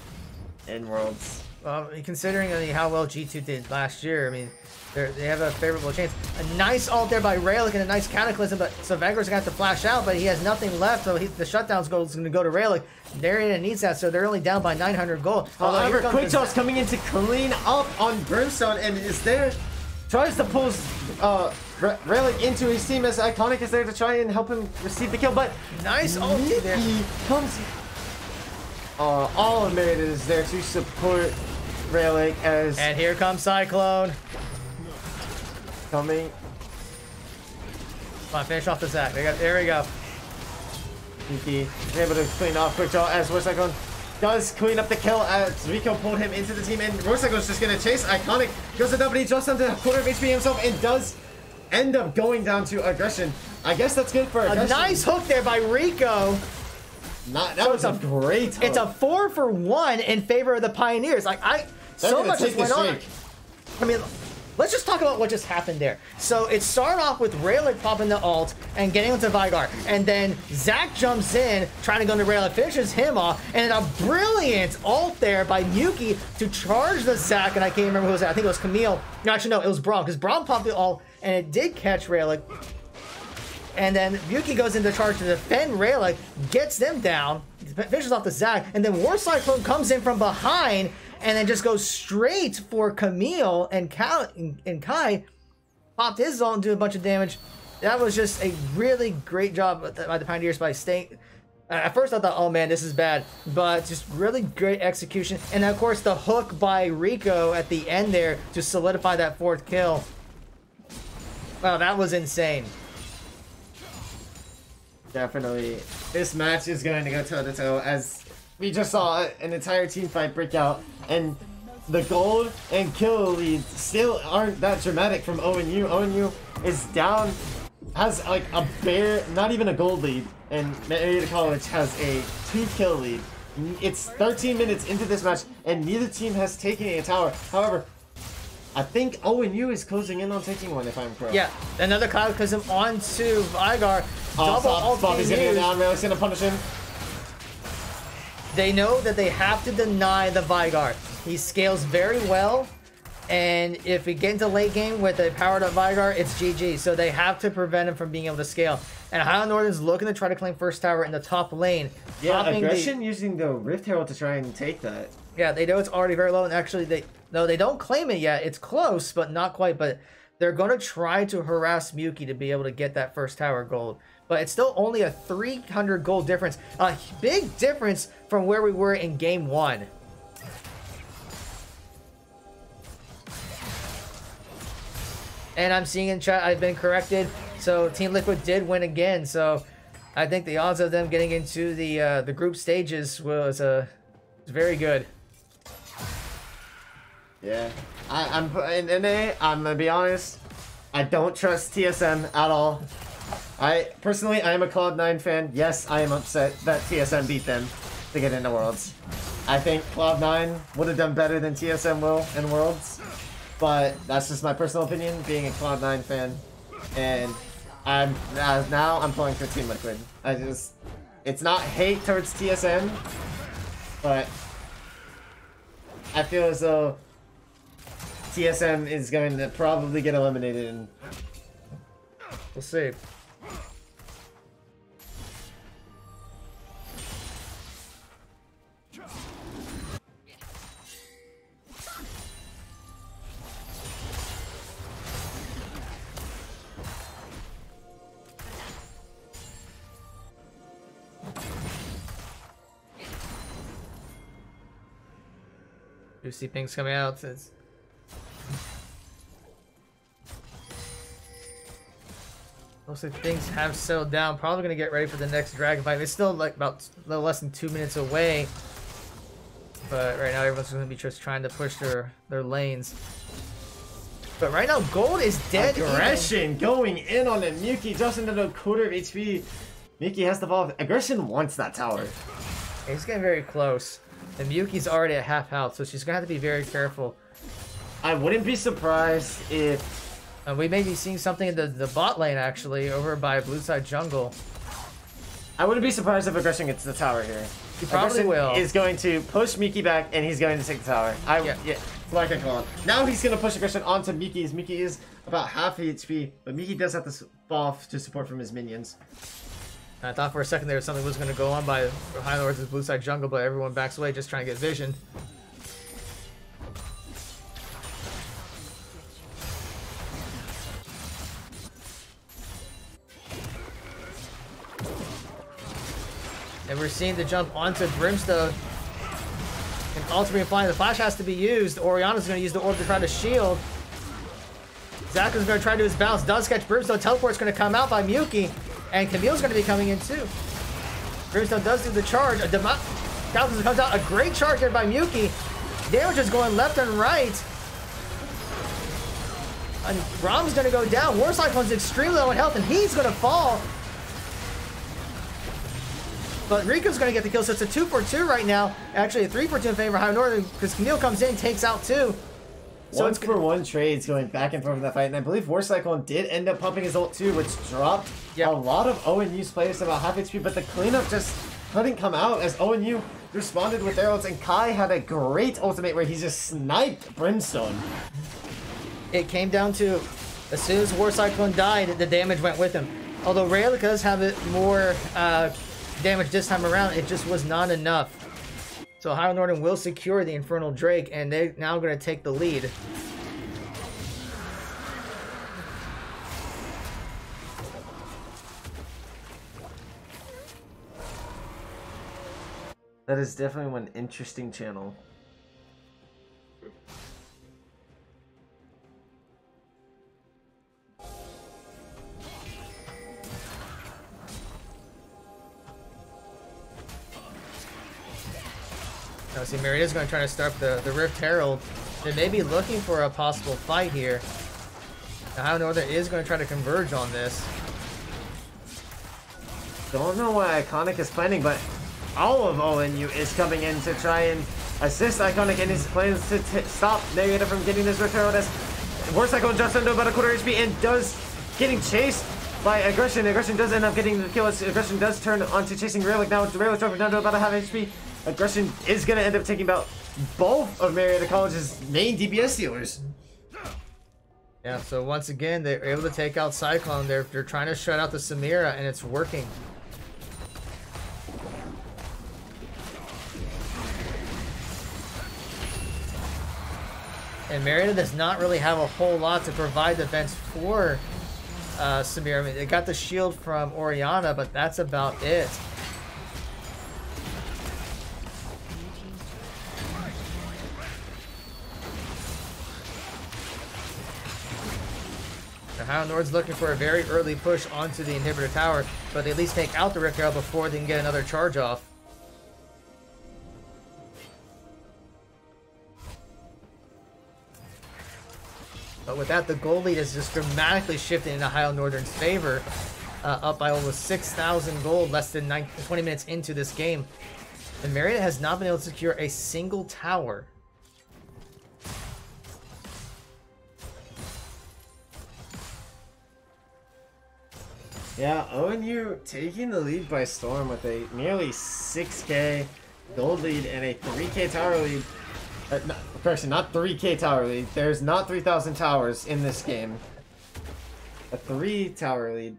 Speaker 2: in Worlds.
Speaker 1: Well, considering I mean, how well G2 did last year, I mean, they're, have a favorable chance. A nice ult there by Raylick and a nice Cataclysm, but so Vanguard's going to have to flash out, but he has nothing left, so he, the shutdown's going to go to Raylick. Darian needs that, so they're only down by 900 gold.
Speaker 2: However,
Speaker 1: comes
Speaker 2: coming in to clean up on Brimstone and is there, tries to pull uh, Relic into his team as Iconic is there to try and help him receive the kill, but
Speaker 1: Nice ulti there.
Speaker 2: Comes. Uh, all of Merit is there to support Relic as
Speaker 1: And here comes Cyclone.
Speaker 2: coming.
Speaker 1: Come on, finish off the Zac. There, we go- there we go.
Speaker 2: Nikki able to clean off Quick Draw as War Cyclone does clean up the kill as Rico pulled him into the team and War Cyclone's just gonna chase Iconic. Goes to W, just down to a quarter of HP himself and does end up going down to aggression. I guess that's good for
Speaker 1: A nice hook there by Rico.
Speaker 2: Not, that was a great hook.
Speaker 1: It's a four for one in favor of the Pioneers. Like I, so much has went on. I mean, let's just talk about what just happened there. So it started off with Rayleigh popping the ult and getting into Vigar, and then Zac jumps in, trying to go into Rayleigh, finishes him off, and then a brilliant ult there by Yuki to charge the Zac, and I can't remember who was that. I think it was Camille. No, actually, no, it was Braum, because Braum popped the ult, and it did catch Rayleigh. And then Yuki goes into charge to defend Rayleigh, gets them down, finishes off the Zac, and then War Cyclone comes in from behind and then just goes straight for Camille and, Cal- and, Kai. Popped his and do a bunch of damage. That was just a really great job by the- Pioneers by staying. uh, At first, I thought, oh man, this is bad. But just really great execution. And of course, the hook by Rico at the end there to solidify that fourth kill. Wow, that was insane.
Speaker 2: Definitely. This match is going to go toe to toe as we just saw an entire team fight break out and the gold and kill leads still aren't that dramatic from ONU. ONU is down, has like a bare, not even a gold lead, and Marietta College has a two kill lead. It's 13 minutes into this match and neither team has taken a tower. However, I think ONU is closing in on taking one if I'm correct.
Speaker 1: Yeah, another Cataclysm onto Veigar.
Speaker 2: Oh,
Speaker 1: Double
Speaker 2: Bob, Bobby's gonna go
Speaker 1: used.
Speaker 2: down. Rayleigh's gonna punish him.
Speaker 1: They know that they have to deny the Veigar. He scales very well, and if we get into late game with a powered up Veigar, it's GG. So they have to prevent him from being able to scale. And Ohio Northern's looking to try to claim first tower in the top lane.
Speaker 2: Yeah,
Speaker 1: popping the-
Speaker 2: aggression using the Rift Herald to try and take that.
Speaker 1: Yeah, they know it's already very low, and actually, they no, they don't claim it yet. It's close, but not quite. But they're going to try to harass Muki to be able to get that first tower gold. But it's still only a 300 gold difference, a big difference from where we were in game one. And I'm seeing in chat I've been corrected. So Team Liquid did win again. So I think the odds of them getting into the uh, the group stages was uh, very good.
Speaker 2: Yeah, I, I'm in NA. I'm gonna be honest. I don't trust TSM at all. I personally, I am a Cloud9 fan. Yes, I am upset that TSM beat them to get into Worlds. I think Cloud9 would have done better than TSM will in Worlds, but that's just my personal opinion. Being a Cloud9 fan, and I'm now I'm pulling for Team Liquid. I just, it's not hate towards TSM, but I feel as though TSM is going to probably get eliminated. And
Speaker 1: We'll see. Juicy things coming out. It's Like things have settled down. Probably gonna get ready for the next dragon fight. It's still like about a little less than two minutes away. But right now everyone's gonna be just trying to push their their lanes. But right now gold is dead. even.
Speaker 2: aggression going in on the Muki just into the quarter of HP. Muki has to fall. Aggression wants that tower.
Speaker 1: He's getting very close. And Miyuki's already at half health, so she's gonna have to be very careful.
Speaker 2: I wouldn't be surprised if
Speaker 1: Uh, we may be seeing something in the, the bot lane actually over by blue side jungle.
Speaker 2: I wouldn't be surprised if aggression gets the tower here.
Speaker 1: He probably
Speaker 2: aggression
Speaker 1: will.
Speaker 2: Is going to push Miki back and he's going to take the tower. I
Speaker 1: Yeah.
Speaker 2: yeah, like call it. Now he's going to push aggression onto Miki. As Miki is about half HP, but Miki does have to s- fall off to support from his minions.
Speaker 1: I thought for a second there was something was gonna go on by High Lords' blue side jungle, but everyone backs away just trying to get vision. And we're seeing the jump onto Brimstone. And ultimately flying the flash has to be used. Orianna's gonna use the orb to try to shield. Zac is gonna try to do his bounce, does catch Brimstone, teleport's gonna come out by Muki, and Camille's gonna be coming in too. Brimstone does do the charge, a demo- Cataclysm comes out, a great charge there by Muki. Damage is going left and right. And Braum's gonna go down, War Cyclone's extremely low in health, and he's gonna fall. But Rico's gonna get the kill, so it's a 2 for 2 right now. Actually, a 3 for 2 in favor of Ohio Northern, because Camille comes in, takes out two. So
Speaker 2: one
Speaker 1: it's
Speaker 2: for one trades going back and forth in that fight, and I believe War Cyclone did end up pumping his ult too, which dropped
Speaker 1: Yep.
Speaker 2: a lot of ONU's players to about half HP, but the cleanup just couldn't come out as ONU responded with their ults, and Kai had a great ultimate where he just sniped Brimstone.
Speaker 1: it came down to as soon as War Cyclone died, the damage went with him. Although does have it more uh, damage this time around, it just was not enough. So Ohio Northern will secure the Infernal Drake, and they're now going to take the lead.
Speaker 2: That is definitely one interesting channel.
Speaker 1: Now, see, Maria's going to try to start the, the Rift Herald. They may be looking for a possible fight here. Ohio Northern is going to try to converge on this.
Speaker 2: Don't know what Iconic is planning, but all of ONU is coming in to try and assist Iconic in his plans to stop Negative from getting this Rift Herald as War Cycle just under about a quarter HP and does getting chased by Aggression. Aggression does end up getting the kill Aggression does turn onto chasing Raylick. Now Raylick's dropping down to about a half HP. Aggression is going to end up taking out both of Marietta College's main DPS dealers.
Speaker 1: Yeah, so once again, they're able to take out Cyclone. They're, they're trying to shut out the Samira, and it's working. And Merida does not really have a whole lot to provide the defense for uh, Samira. I mean, they got the shield from Orianna, but that's about it. Ohio Nord's looking for a very early push onto the inhibitor tower, but they at least take out the Herald before they can get another charge off. But with that, the goal lead is just dramatically shifting in Ohio Northern's favor, uh, up by almost 6,000 gold less than 9, 20 minutes into this game. And Merida has not been able to secure a single tower.
Speaker 2: Yeah, ONU taking the lead by storm with a nearly 6k gold lead and a 3k tower lead. Uh, no, correction, not 3k tower lead. There's not 3,000 towers in this game. A 3 tower lead.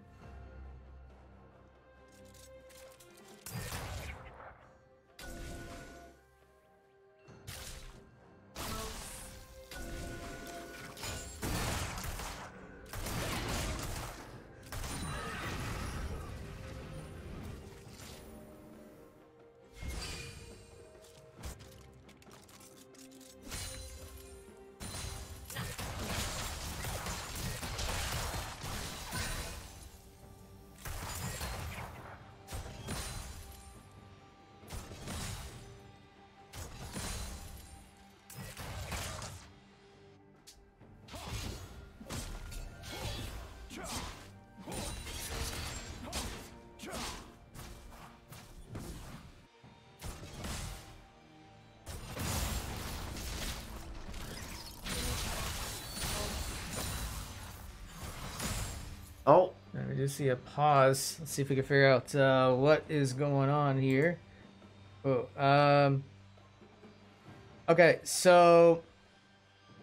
Speaker 1: See a pause. Let's see if we can figure out uh, what is going on here. Oh, um. Okay, so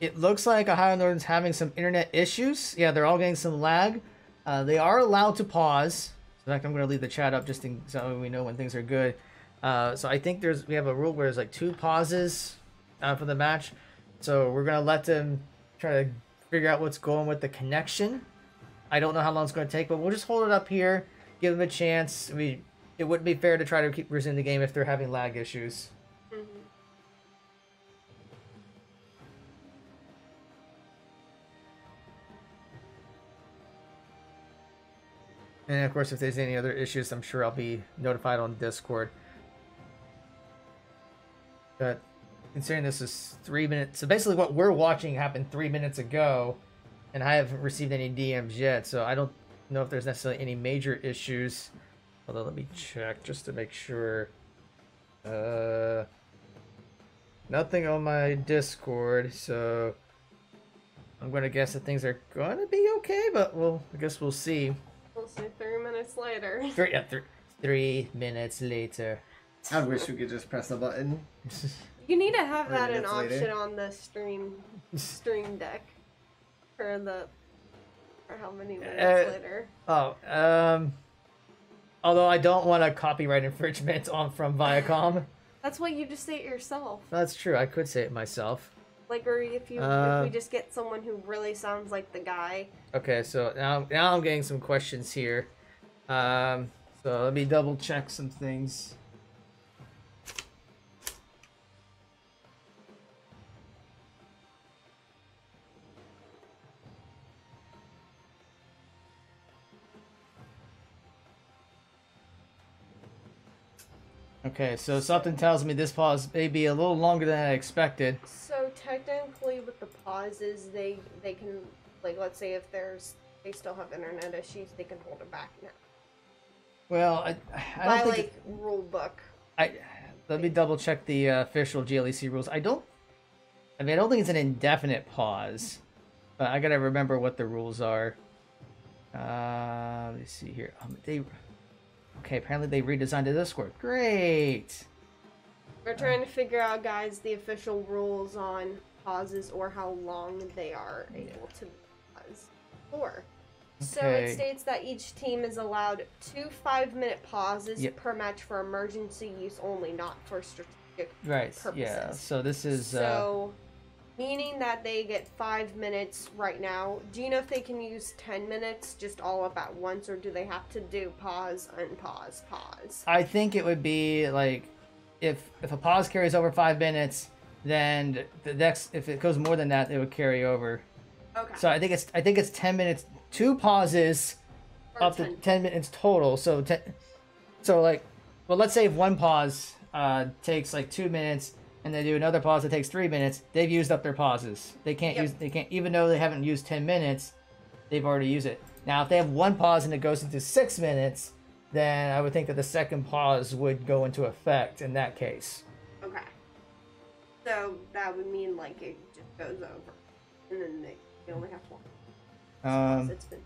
Speaker 1: it looks like Ohio Northern's having some internet issues. Yeah, they're all getting some lag. Uh, they are allowed to pause. In fact, I'm going to leave the chat up just in, so we know when things are good. Uh, so I think there's we have a rule where there's like two pauses uh, for the match. So we're going to let them try to figure out what's going with the connection. I don't know how long it's going to take, but we'll just hold it up here, give them a chance. Mean, it wouldn't be fair to try to keep resuming the game if they're having lag issues. Mm-hmm. And of course, if there's any other issues, I'm sure I'll be notified on Discord. But considering this is three minutes, so basically what we're watching happened three minutes ago, and I haven't received any DMs yet, so I don't know if there's necessarily any major issues. Although let me check just to make sure. Uh, nothing on my Discord, so I'm gonna guess that things are gonna be okay, but we'll I guess we'll see.
Speaker 3: We'll see three minutes later.
Speaker 1: Three, yeah, three, three minutes later.
Speaker 2: I wish we could just press a button.
Speaker 3: You need to have that an option
Speaker 2: later.
Speaker 3: on the stream stream deck for the for how many minutes
Speaker 1: Uh,
Speaker 3: later.
Speaker 1: Oh, um. Although I don't want a copyright infringement on from Viacom.
Speaker 3: That's why you just say it yourself.
Speaker 1: That's true. I could say it myself.
Speaker 3: Like, or if you
Speaker 1: Uh,
Speaker 3: if we just get someone who really sounds like the guy.
Speaker 1: Okay, so now now I'm getting some questions here. Um, so let me double check some things. Okay, so something tells me this pause may be a little longer than I expected.
Speaker 3: So technically, with the pauses, they they can like let's say if there's they still have internet issues, they can hold it back now
Speaker 1: Well, I, I
Speaker 3: by
Speaker 1: don't think
Speaker 3: like rule book.
Speaker 1: I let me double check the uh, official GLEC rules. I don't. I mean, I don't think it's an indefinite pause, but I gotta remember what the rules are. Uh, let me see here. Um, they. Okay, apparently they redesigned the Discord. Great.
Speaker 3: We're trying to figure out, guys, the official rules on pauses or how long they are able to pause for.
Speaker 1: Okay.
Speaker 3: So it states that each team is allowed two five-minute pauses
Speaker 1: Yep.
Speaker 3: per match for emergency use only, not for strategic
Speaker 1: Right. Yeah. So this is. Uh,
Speaker 3: So, meaning that they get five minutes right now. Do you know if they can use 10 minutes just all up at once, or do they have to do pause, unpause, pause?
Speaker 1: I think it would be like, if if a pause carries over five minutes, then the next if it goes more than that, it would carry over.
Speaker 3: Okay.
Speaker 1: So I think it's I think it's ten minutes, two pauses,
Speaker 3: Or
Speaker 1: up to
Speaker 3: 10.
Speaker 1: 10 minutes total so ten, so like well let's say if one pause uh, takes like two minutes and they do another pause that takes three minutes they've used up their pauses they can't
Speaker 3: Yep.
Speaker 1: use they can't even though they haven't used 10 minutes they've already used it now if they have one pause and it goes into six minutes then i would think that the second pause would go into effect in that case
Speaker 3: Okay. So that would mean like it just goes over, and then they, they only have one.
Speaker 1: um,
Speaker 3: it's been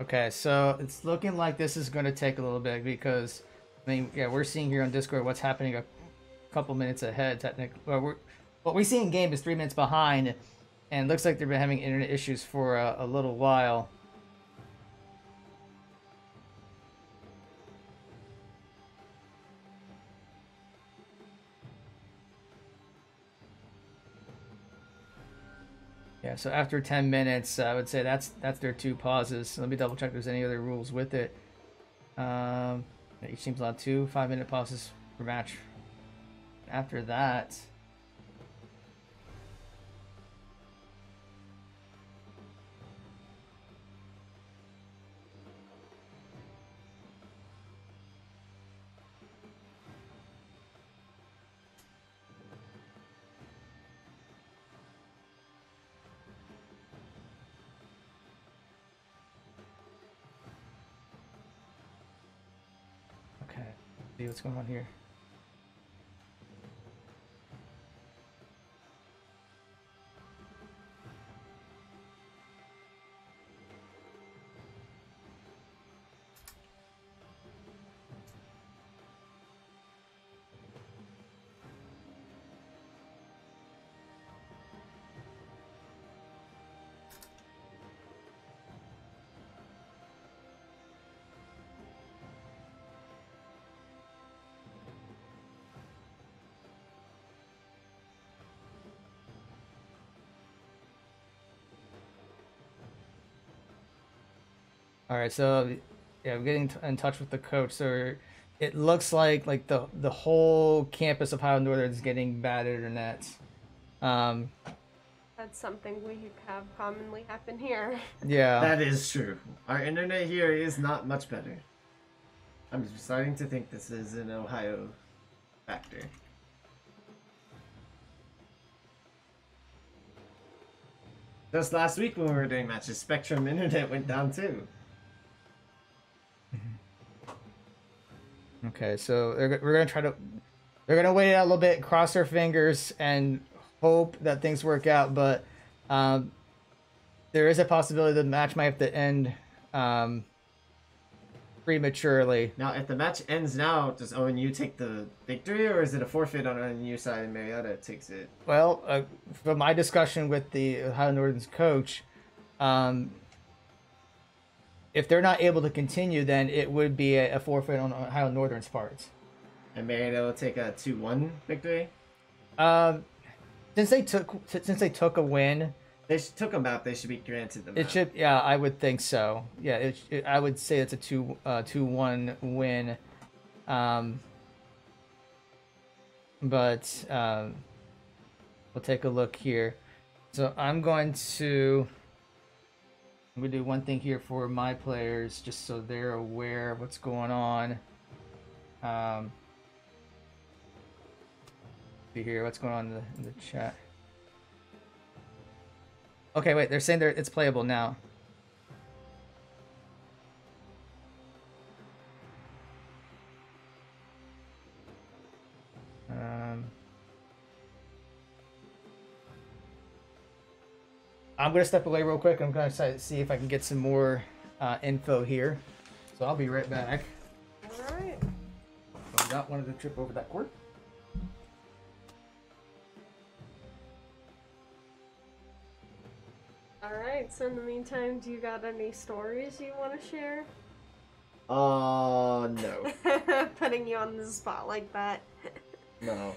Speaker 1: Okay, so it's looking like this is going to take a little bit because, I mean, yeah, we're seeing here on Discord what's happening a couple minutes ahead. Technically, well, we're, what we see in game is three minutes behind, and looks like they've been having internet issues for a, a little while. Yeah, so after 10 minutes, I would say that's that's their two pauses. Let me double check if there's any other rules with it. Um, each team's allowed two five minute pauses per match. After that, see what's going on here. All right, so yeah, I'm getting t- in touch with the coach. So it looks like like the the whole campus of Ohio Northern is getting bad internet. Um,
Speaker 3: that's something we have commonly happen here.
Speaker 1: yeah.
Speaker 2: That is true. Our internet here is not much better. I'm starting to think this is an Ohio factor. Just last week when we were doing matches, Spectrum Internet went down too.
Speaker 1: Okay, so they're, we're gonna try to they're gonna wait it out a little bit, cross their fingers, and hope that things work out. But um, there is a possibility the match might have to end um, prematurely.
Speaker 2: Now, if the match ends now, does ONU take the victory, or is it a forfeit on ONU side and Marietta takes it?
Speaker 1: Well, uh, from my discussion with the Ohio Northern's coach, um, if they're not able to continue, then it would be a, a forfeit on Ohio Northern's part.
Speaker 2: And Marietta will take a two-one victory.
Speaker 1: Um, since they took since they took a win,
Speaker 2: They took a map. They should be granted them.
Speaker 1: It should, yeah, I would think so. Yeah, it, it, I would say it's a two, uh, two one win. Um, but um, we'll take a look here. So I'm going to, I'm gonna do one thing here for my players, just so they're aware of what's going on. Um, see here, what's going on in the, in the chat. Okay, wait. They're saying they're, it's playable now. Um, I'm gonna step away real quick. I'm gonna try to see if I can get some more uh, info here. So I'll be right back.
Speaker 3: Alright.
Speaker 1: I not wanted to trip over that cord.
Speaker 3: Alright, so in the meantime, do you got any stories you want to share?
Speaker 2: Uh, no.
Speaker 3: Putting you on the spot like that.
Speaker 2: No.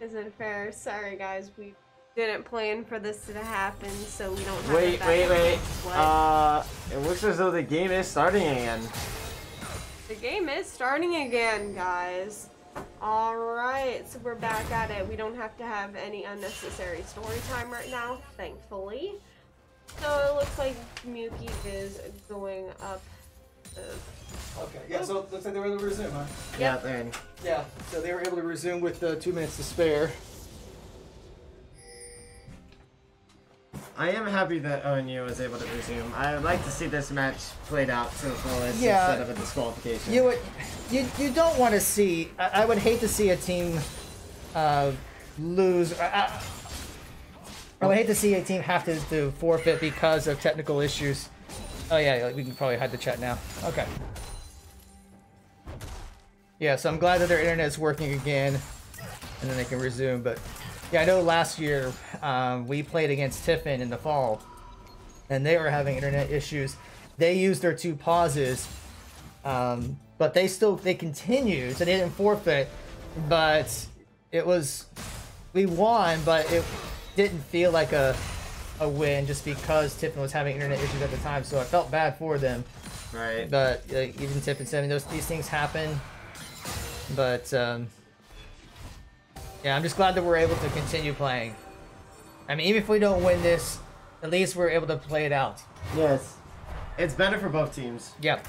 Speaker 3: Isn't fair. Sorry, guys. We didn't plan for this to happen, so we don't have
Speaker 2: Wait, wait, wait.
Speaker 3: What?
Speaker 2: Uh, it looks as though the game is starting again.
Speaker 3: The game is starting again, guys. Alright, so we're back at it. We don't have to have any unnecessary story time right now, thankfully. So it looks like Muki is going up. The...
Speaker 1: Okay, yeah, so it looks like they were able to resume, huh?
Speaker 2: Yeah, then.
Speaker 1: Yeah, so they were able to resume with uh, two minutes to spare.
Speaker 2: I am happy that ONU was able to resume. I would like to see this match played out to the fullest
Speaker 1: Yeah.
Speaker 2: instead of a disqualification.
Speaker 1: You would, you, you don't want to see. I, I would hate to see a team uh, lose. I, I, I would hate to see a team have to, to forfeit because of technical issues. Oh yeah, we can probably hide the chat now. Okay. Yeah, so I'm glad that their internet is working again, and then they can resume. But yeah, I know last year um, we played against Tiffin in the fall, and they were having internet issues. They used their two pauses, um, but they still they continued, so they didn't forfeit. But it was we won, but it didn't feel like a a win just because Tiffin was having internet issues at the time. So I felt bad for them.
Speaker 2: Right.
Speaker 1: But uh, even Tiffin said, I mean, those these things happen. But um, yeah, I'm just glad that we're able to continue playing. I mean, even if we don't win this, at least we're able to play it out.
Speaker 2: Yes. It's better for both teams.
Speaker 1: Yep.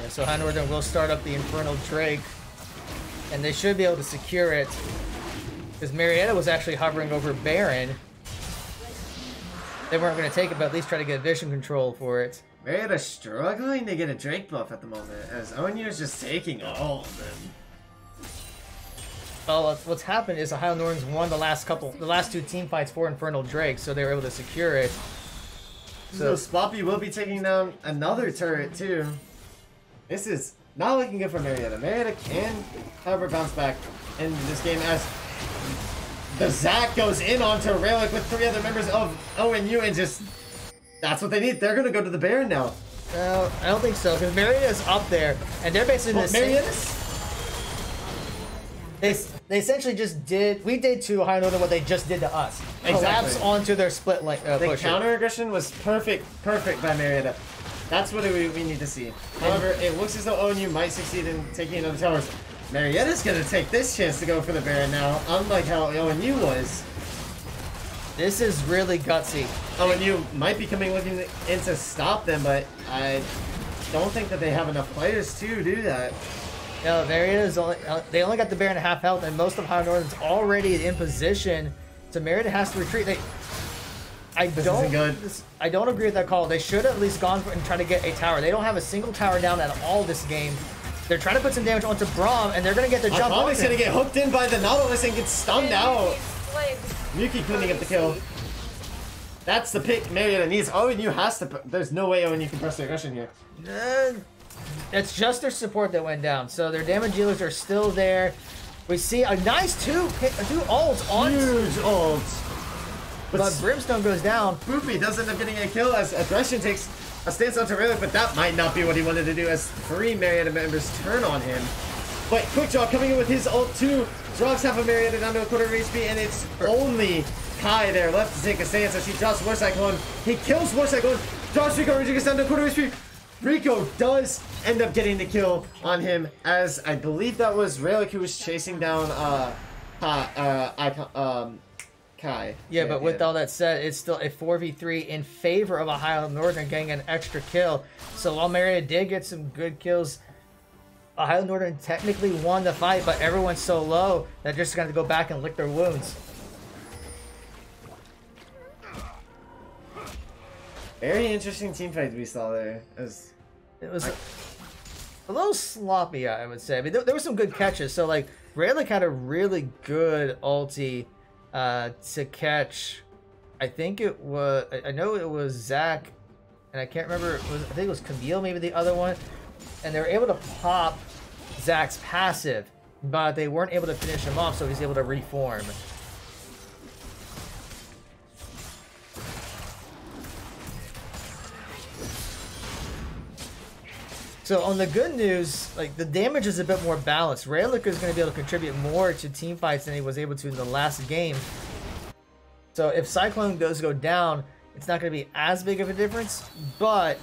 Speaker 1: Yeah, so Northern will start up the Infernal Drake, and they should be able to secure it. Because Marietta was actually hovering over Baron. They weren't going to take it, but at least try to get vision control for it.
Speaker 2: Marietta struggling to get a Drake buff at the moment, as ONU is just taking all of them.
Speaker 1: Well, what's- happened is Ohio Northern's won the last couple, the last two team fights for Infernal Drake, so they were able to secure it.
Speaker 2: So Sloppy will be taking down another turret too. This is not looking good for Marietta. Marietta can, however, bounce back in this game as the Zac goes in onto Relic with three other members of ONU and just that's what they need. They're gonna go to the Baron now.
Speaker 1: No, I don't think so, because Marietta's up there, and they're basically
Speaker 2: Well. Marietta's
Speaker 1: They, they essentially just did, we did to Ohio Northern what they just did to us.
Speaker 2: Exactly.
Speaker 1: Collapse onto their split lane, uh,
Speaker 2: the
Speaker 1: pusher.
Speaker 2: counter aggression was perfect, perfect by Marietta. That's what we, we need to see. However, it looks as though ONU might succeed in taking another towers. Marietta's gonna take this chance to go for the Baron now, unlike how ONU was.
Speaker 1: This is really gutsy.
Speaker 2: ONU might be coming looking in to stop them, but I don't think that they have enough players to do that.
Speaker 1: No, Marietta's only uh, they only got the Baron at half health, and most of Ohio Northern's already in position. So Marietta has to retreat. They, I
Speaker 2: This
Speaker 1: don't,
Speaker 2: isn't good.
Speaker 1: this- I don't agree with that call. They should have at least gone for and try to get a tower. They don't have a single tower down at all this game. They're trying to put some damage onto Braum, and they're gonna get the jump on
Speaker 2: Atomics
Speaker 1: him.
Speaker 2: gonna get hooked in by the Nautilus and get stunned out.
Speaker 3: Like,
Speaker 2: Yuki cleaning up the kill. That's the pick Marietta needs. ONU has to. pr- There's no way ONU can press the aggression here.
Speaker 1: Uh, it's just their support that went down. So their damage dealers are still there. We see a nice two hit- two ults on,
Speaker 2: Huge ult. But,
Speaker 1: but Brimstone goes down.
Speaker 2: Spoopy does end up getting a kill as aggression takes a stance onto Relic, but that might not be what he wanted to do as three Marietta members turn on him. But Quick Draw coming in with his ult too. Drops half a Marietta down to a quarter of HP, and it's only Kai there left to take a stance as she drops War Cyclone. He kills War Cyclone, drops Rico Rodriguez down to a quarter of HP. Rico does end up getting the kill on him as I believe that was Relic who was chasing down uh, uh, Icon, um, Kai.
Speaker 1: Yeah, but with all that said, it's still a 4v3 in favor of Ohio Northern getting an extra kill. So while Marietta did get some good kills, Ohio Northern technically won the fight, but everyone's so low that they're just going to go back and lick their wounds.
Speaker 2: Very interesting team fight we saw there. It was
Speaker 1: It was a little sloppy, I would say. I mean, there, there were some good catches. So, like, Raylick had a really good ulti uh, to catch. I think it was. I- know it was Zac, and I can't remember. Was, I think it was Camille, maybe the other one. And they were able to pop Zac's passive, but they weren't able to finish him off, so he's able to reform. So on the good news, like the damage is a bit more balanced. Raylick is going to be able to contribute more to team fights than he was able to in the last game. So if Cyclone does go down, it's not going to be as big of a difference, but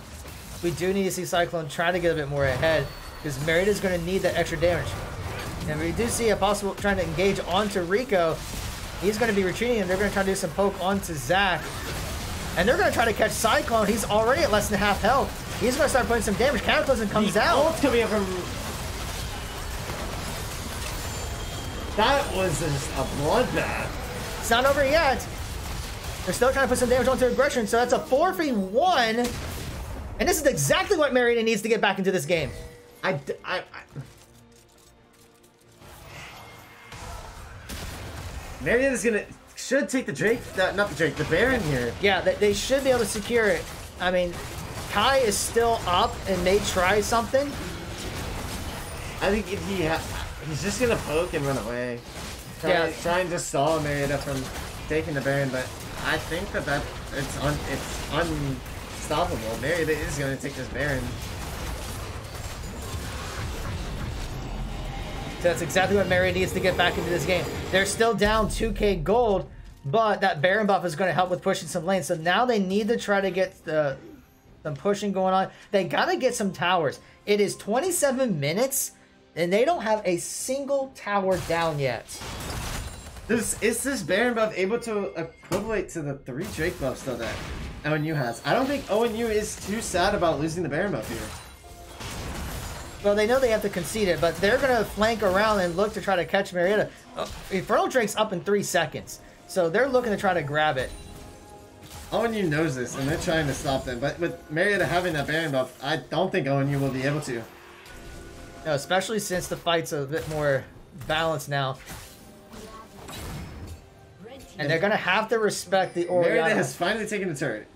Speaker 1: we do need to see Cyclone try to get a bit more ahead because Marietta is going to need that extra damage. And we do see a possible trying to engage onto Rico. He's going to be retreating and they're going to try to do some poke onto Zac. And they're going to try to catch Cyclone. He's already at less than half health. He's going to start putting some damage. Cataclysm comes
Speaker 2: the
Speaker 1: out.
Speaker 2: ult coming up from. That was just a bloodbath.
Speaker 1: It's not over yet. They're still trying to put some damage onto aggression, so that's a 4v1. And this is exactly what Marietta needs to get back into this game.
Speaker 2: I, I, I- Marietta's gonna should take the Drake, uh, not the Drake, the Baron here.
Speaker 1: Yeah, they should be able to secure it. I mean, Kai is still up and may try something.
Speaker 2: I think if he ha- he's just gonna poke and run away. Try,
Speaker 1: Yeah.
Speaker 2: try and just stall Marietta from taking the Baron, but I think that that it's un, it's unstoppable. Marietta is gonna take this Baron.
Speaker 1: So that's exactly what Marietta needs to get back into this game. They're still down 2k gold, but that Baron buff is going to help with pushing some lanes. So now they need to try to get the some pushing going on. They got to get some towers. It is 27 minutes, and they don't have a single tower down yet.
Speaker 2: This is this Baron buff able to equivalent to the three Drake buffs though that ONU has. I don't think ONU is too sad about losing the Baron buff here.
Speaker 1: Well, they know they have to concede it, but they're going to flank around and look to try to catch Marietta. Uh, Infernal Drake's up in three seconds, so they're looking to try to grab it.
Speaker 2: ONU knows this and they're trying to stop them, but with Marietta having that Baron buff, I don't think ONU will be able to.
Speaker 1: Know, especially since the fight's a bit more balanced now. And they're gonna have to respect the
Speaker 2: Marietta
Speaker 1: Orianna.
Speaker 2: has finally taken the turret.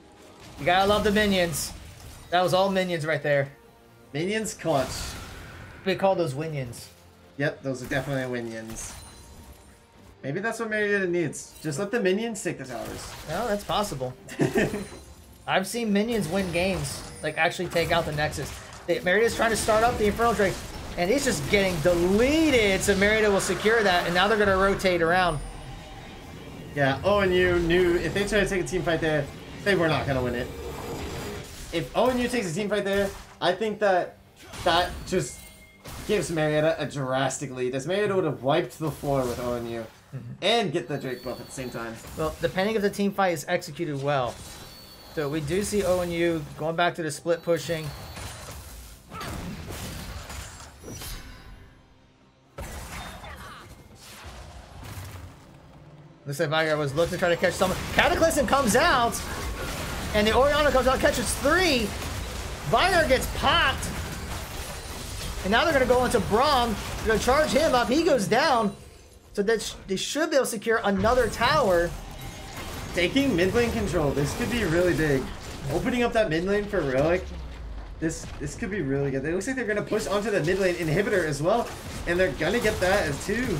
Speaker 1: You gotta love the minions. That was all minions right there.
Speaker 2: Minions clutch.
Speaker 1: We call those winions.
Speaker 2: Yep, those are definitely minions. Maybe that's what Marietta needs. Just let the minions take the towers.
Speaker 1: Well, that's possible. I've seen minions win games, like actually take out the Nexus. Marietta's trying to start up the Infernal Drake, and he's just getting deleted, so Marietta will secure that, and now they're gonna rotate around.
Speaker 2: Yeah, ONU knew if they tried to take a team fight there, they were not gonna win it. If ONU takes a team fight there, I think that that just gives Marietta a drastic lead. As Marietta would have wiped the floor with ONU Mm-hmm. and get the Drake buff at the same time.
Speaker 1: Well, depending if the team fight is executed well. So we do see ONU going back to the split pushing. Looks like Veigar was looking to try to catch someone. Cataclysm comes out, and the Orianna comes out, catches three. Veigar gets popped. And now they're going to go into Braum. They're going to charge him up. He goes down. So that sh- they should be able to secure another tower.
Speaker 2: Taking mid lane control, this could be really big. Opening up that mid lane for Relic, this this could be really good. It looks like they're gonna push onto the mid lane inhibitor as well, and they're gonna get that as too.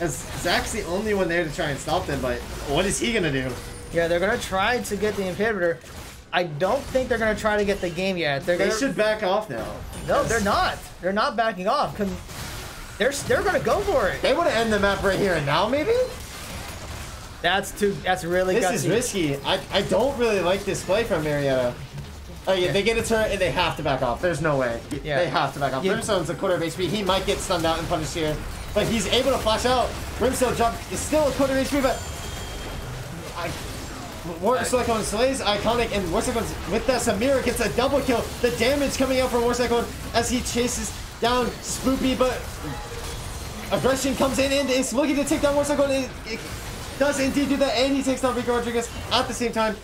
Speaker 2: As Zac's the only one there to try and stop them, but what is he gonna do?
Speaker 1: Yeah, they're going to try to get the inhibitor. I don't think they're going to try to get the game yet. They're
Speaker 2: They
Speaker 1: gonna,
Speaker 2: should back off now.
Speaker 1: No, they're not. They're not backing off. They're they're going to go for it.
Speaker 2: They want to end the map right here and now, maybe?
Speaker 1: That's too. That's really
Speaker 2: This
Speaker 1: gutsy.
Speaker 2: is risky. I, I don't really like this play from Marietta. Oh yeah, they get a turret and they have to back off. There's no way.
Speaker 1: Yeah.
Speaker 2: They have to back off.
Speaker 1: Yeah.
Speaker 2: Brimstone's a quarter of HP. He might get stunned out and punished here. But he's able to flash out. Brimstone jump is still a quarter of HP, but I War Cyclone slays Iconic and War Cyclone with that Samira gets a double kill. The damage coming out from War Cyclone as he chases down Spoopy, but aggression comes in and is looking to take down War Cyclone. It, it does indeed do that, and he takes down Rico Rodriguez at the same time.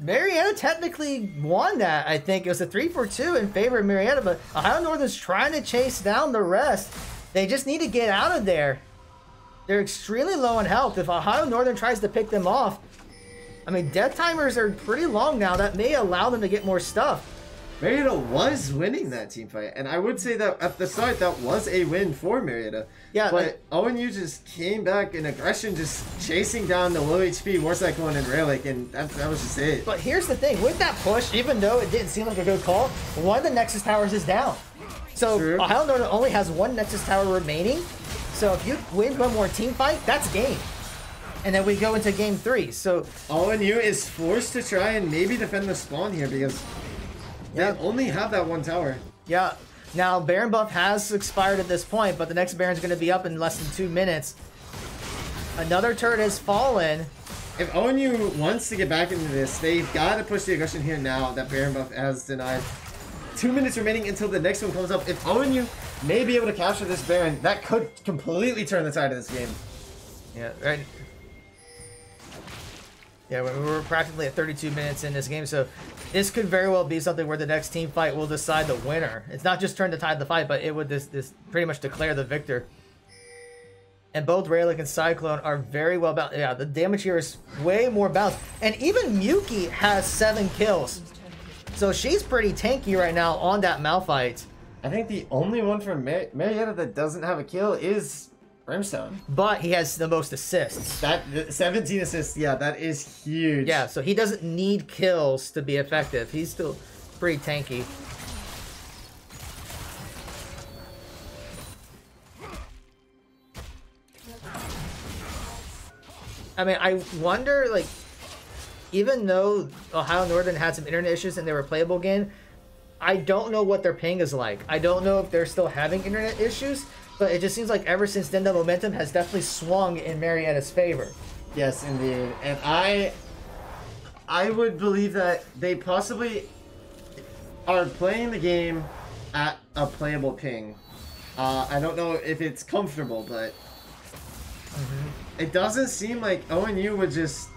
Speaker 1: Marietta technically won that. I think it was a three for two in favor of Marietta, but Ohio Northern's trying to chase down the rest. They just need to get out of there. They're extremely low on health. If Ohio Northern tries to pick them off, I mean, death timers are pretty long now. That may allow them to get more stuff.
Speaker 2: Marietta was winning that team fight, and I would say that at the start that was a win for Marietta.
Speaker 1: Yeah,
Speaker 2: but
Speaker 1: like-
Speaker 2: ONU just came back in aggression, just chasing down the low HP War Cyclone and Relic, and that, that was just it.
Speaker 1: But here's the thing: with that push, even though it didn't seem like a good call, one of the Nexus towers is down. So
Speaker 2: True.
Speaker 1: Uh, Ohio Northern only has one Nexus tower remaining. So if you win one more team fight, that's game. And then we go into game three. So
Speaker 2: ONU is forced to try and maybe defend the spawn here because
Speaker 1: Yeah.
Speaker 2: they only have that one tower.
Speaker 1: yeah. Now Baron buff has expired at this point, but the next Baron's going to be up in less than two minutes. Another turret has fallen.
Speaker 2: If ONU wants to get back into this, they've got to push the aggression here now that Baron buff has denied. Two minutes remaining until the next one comes up. If ONU may be able to capture this Baron, that could completely turn the tide of this game.
Speaker 1: Yeah, right. Yeah, we- we're practically at 32 minutes in this game, so this could very well be something where the next team fight will decide the winner. It's not just turn to tide of the fight, but it would this this pretty much declare the victor. And both Raylick and Cyclone are very well balanced. Yeah, the damage here is way more balanced. And even Muki has seven kills. So she's pretty tanky right now on that Malphite.
Speaker 2: I think the only one from Mar- Marietta that doesn't have a kill is Brimstone.
Speaker 1: But he has the most assists.
Speaker 2: That 17 assists, yeah, that is huge.
Speaker 1: Yeah, so he doesn't need kills to be effective. He's still pretty tanky. I mean, I wonder, like, even though Ohio Northern had some internet issues and they were playable again, I don't know what their ping is like. I don't know if they're still having internet issues, but it just seems like ever since then, the momentum has definitely swung in Marietta's favor.
Speaker 2: Yes, indeed. And I I would believe that they possibly are playing the game at a playable ping. Uh, I don't know if it's comfortable, but it doesn't seem like ONU would just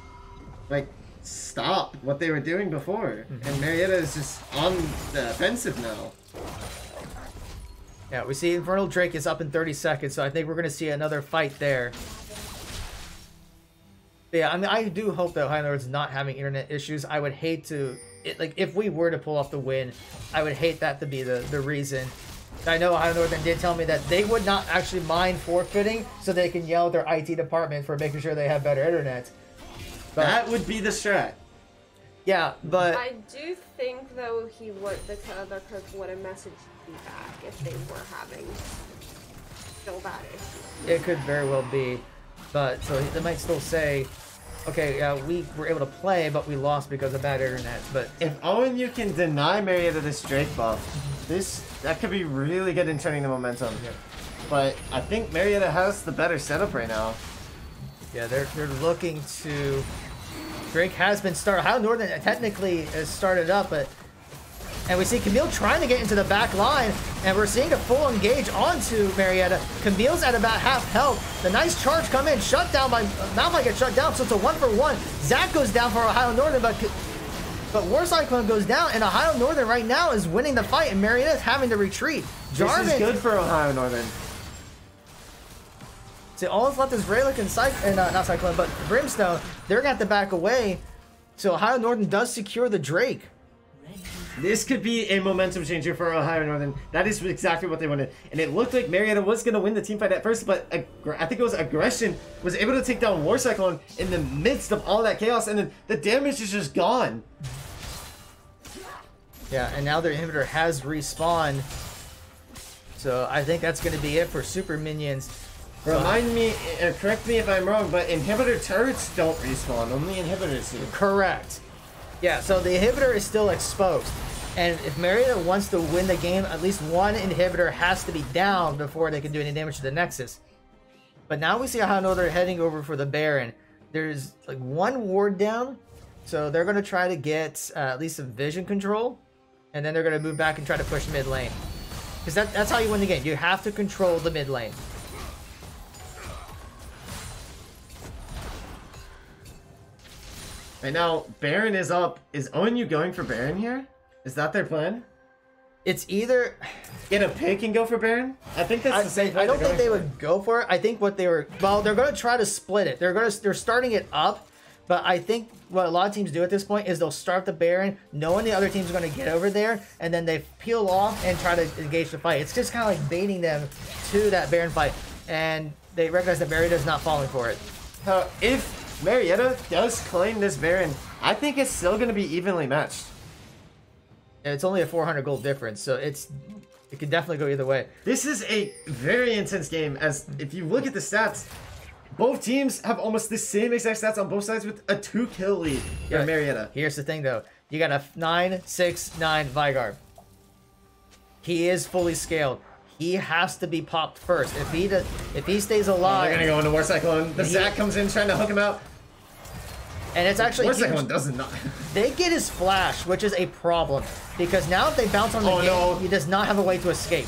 Speaker 2: like stop what they were doing before. And Marietta is just on the offensive now.
Speaker 1: Yeah, we see Infernal Drake is up in 30 seconds, so I think we're going to see another fight there. But yeah, I mean, I do hope that Northern's not having internet issues. I would hate to, it, like, if we were to pull off the win, I would hate that to be the, the reason. I know Ohio Northern did tell me that they would not actually mind forfeiting so they can yell at their IT department for making sure they have better internet. But,
Speaker 2: That would be the strat.
Speaker 1: Yeah, but
Speaker 3: I do think though he would the other coach would have messaged me back if they were having still that issue.
Speaker 1: It could very well be, but so they might still say, okay, yeah, we were able to play, but we lost because of bad internet. But
Speaker 2: If Owen, you can deny Marietta this Drake buff, this that could be really good in turning the momentum. But I think Marietta has the better setup right now.
Speaker 1: yeah, they're they're looking to. Drake has been started. Ohio Northern technically has started up, but And we see Camille trying to get into the back line, and we're seeing a full engage onto Marietta. Camille's at about half health. The nice charge come in, shut down by Malphite gets shut down, so it's a one for one. Zac goes down for Ohio Northern, but but War Cyclone goes down, and Ohio Northern right now is winning the fight, and Marietta's having to retreat.
Speaker 2: This is good for Ohio Northern.
Speaker 1: So all that's left is Relic and Cyclone, and uh, not Cyclone, but Brimstone. They're gonna have to back away. So Ohio Northern does secure the Drake.
Speaker 2: This could be a momentum changer for Ohio Northern. That is exactly what they wanted. And it looked like Marietta was going to win the team fight at first, but I think it was Aggression was able to take down War Cyclone in the midst of all that chaos, and then the damage is just gone.
Speaker 1: Yeah, and now their inhibitor has respawned. So I think that's gonna be it for Super Minions.
Speaker 2: Remind me, uh, correct me if I'm wrong, but inhibitor turrets don't respawn. Only inhibitors do.
Speaker 1: Correct. Yeah, so the inhibitor is still exposed. And if Marietta wants to win the game, at least one inhibitor has to be down before they can do any damage to the Nexus. But now we see how no, they're heading over for the Baron. There's like one ward down, so they're going to try to get uh, at least some vision control, and then they're going to move back and try to push mid lane. Because that, that's how you win the game. You have to control the mid lane.
Speaker 2: Right now, Baron is up. Is ONU going for Baron here? Is that their plan?
Speaker 1: It's either
Speaker 2: Get a pick and go for Baron? I think that's
Speaker 1: I,
Speaker 2: the same.
Speaker 1: I don't think they would go for it. I think what they were well, they're going to try to split it. They're going to they're starting it up, but I think what a lot of teams do at this point is they'll start the Baron, knowing the other team's going to get over there, and then they peel off and try to engage the fight. It's just kind of like baiting them to that Baron fight, and they recognize that Marietta is not falling for it.
Speaker 2: Uh, if Marietta does claim this Baron, I think it's still going to be evenly matched.
Speaker 1: And it's only a 400 gold difference, so it's it could definitely go either way.
Speaker 2: This is a very intense game. As if you look at the stats, both teams have almost the same exact stats on both sides with a two kill lead for
Speaker 1: Yeah.
Speaker 2: Marietta.
Speaker 1: Here's the thing, though. You got a nine six nine Veigar. He is fully scaled. He has to be popped first. If he does, if he stays
Speaker 2: Oh,
Speaker 1: alive,
Speaker 2: they're gonna go into War Cyclone. The Zac comes in trying to hook him out.
Speaker 1: and it's actually
Speaker 2: War. Cyclone does not.
Speaker 1: they get his flash, which is a problem because now if they bounce on the
Speaker 2: Oh,
Speaker 1: game,
Speaker 2: no.
Speaker 1: he does not have a way to escape.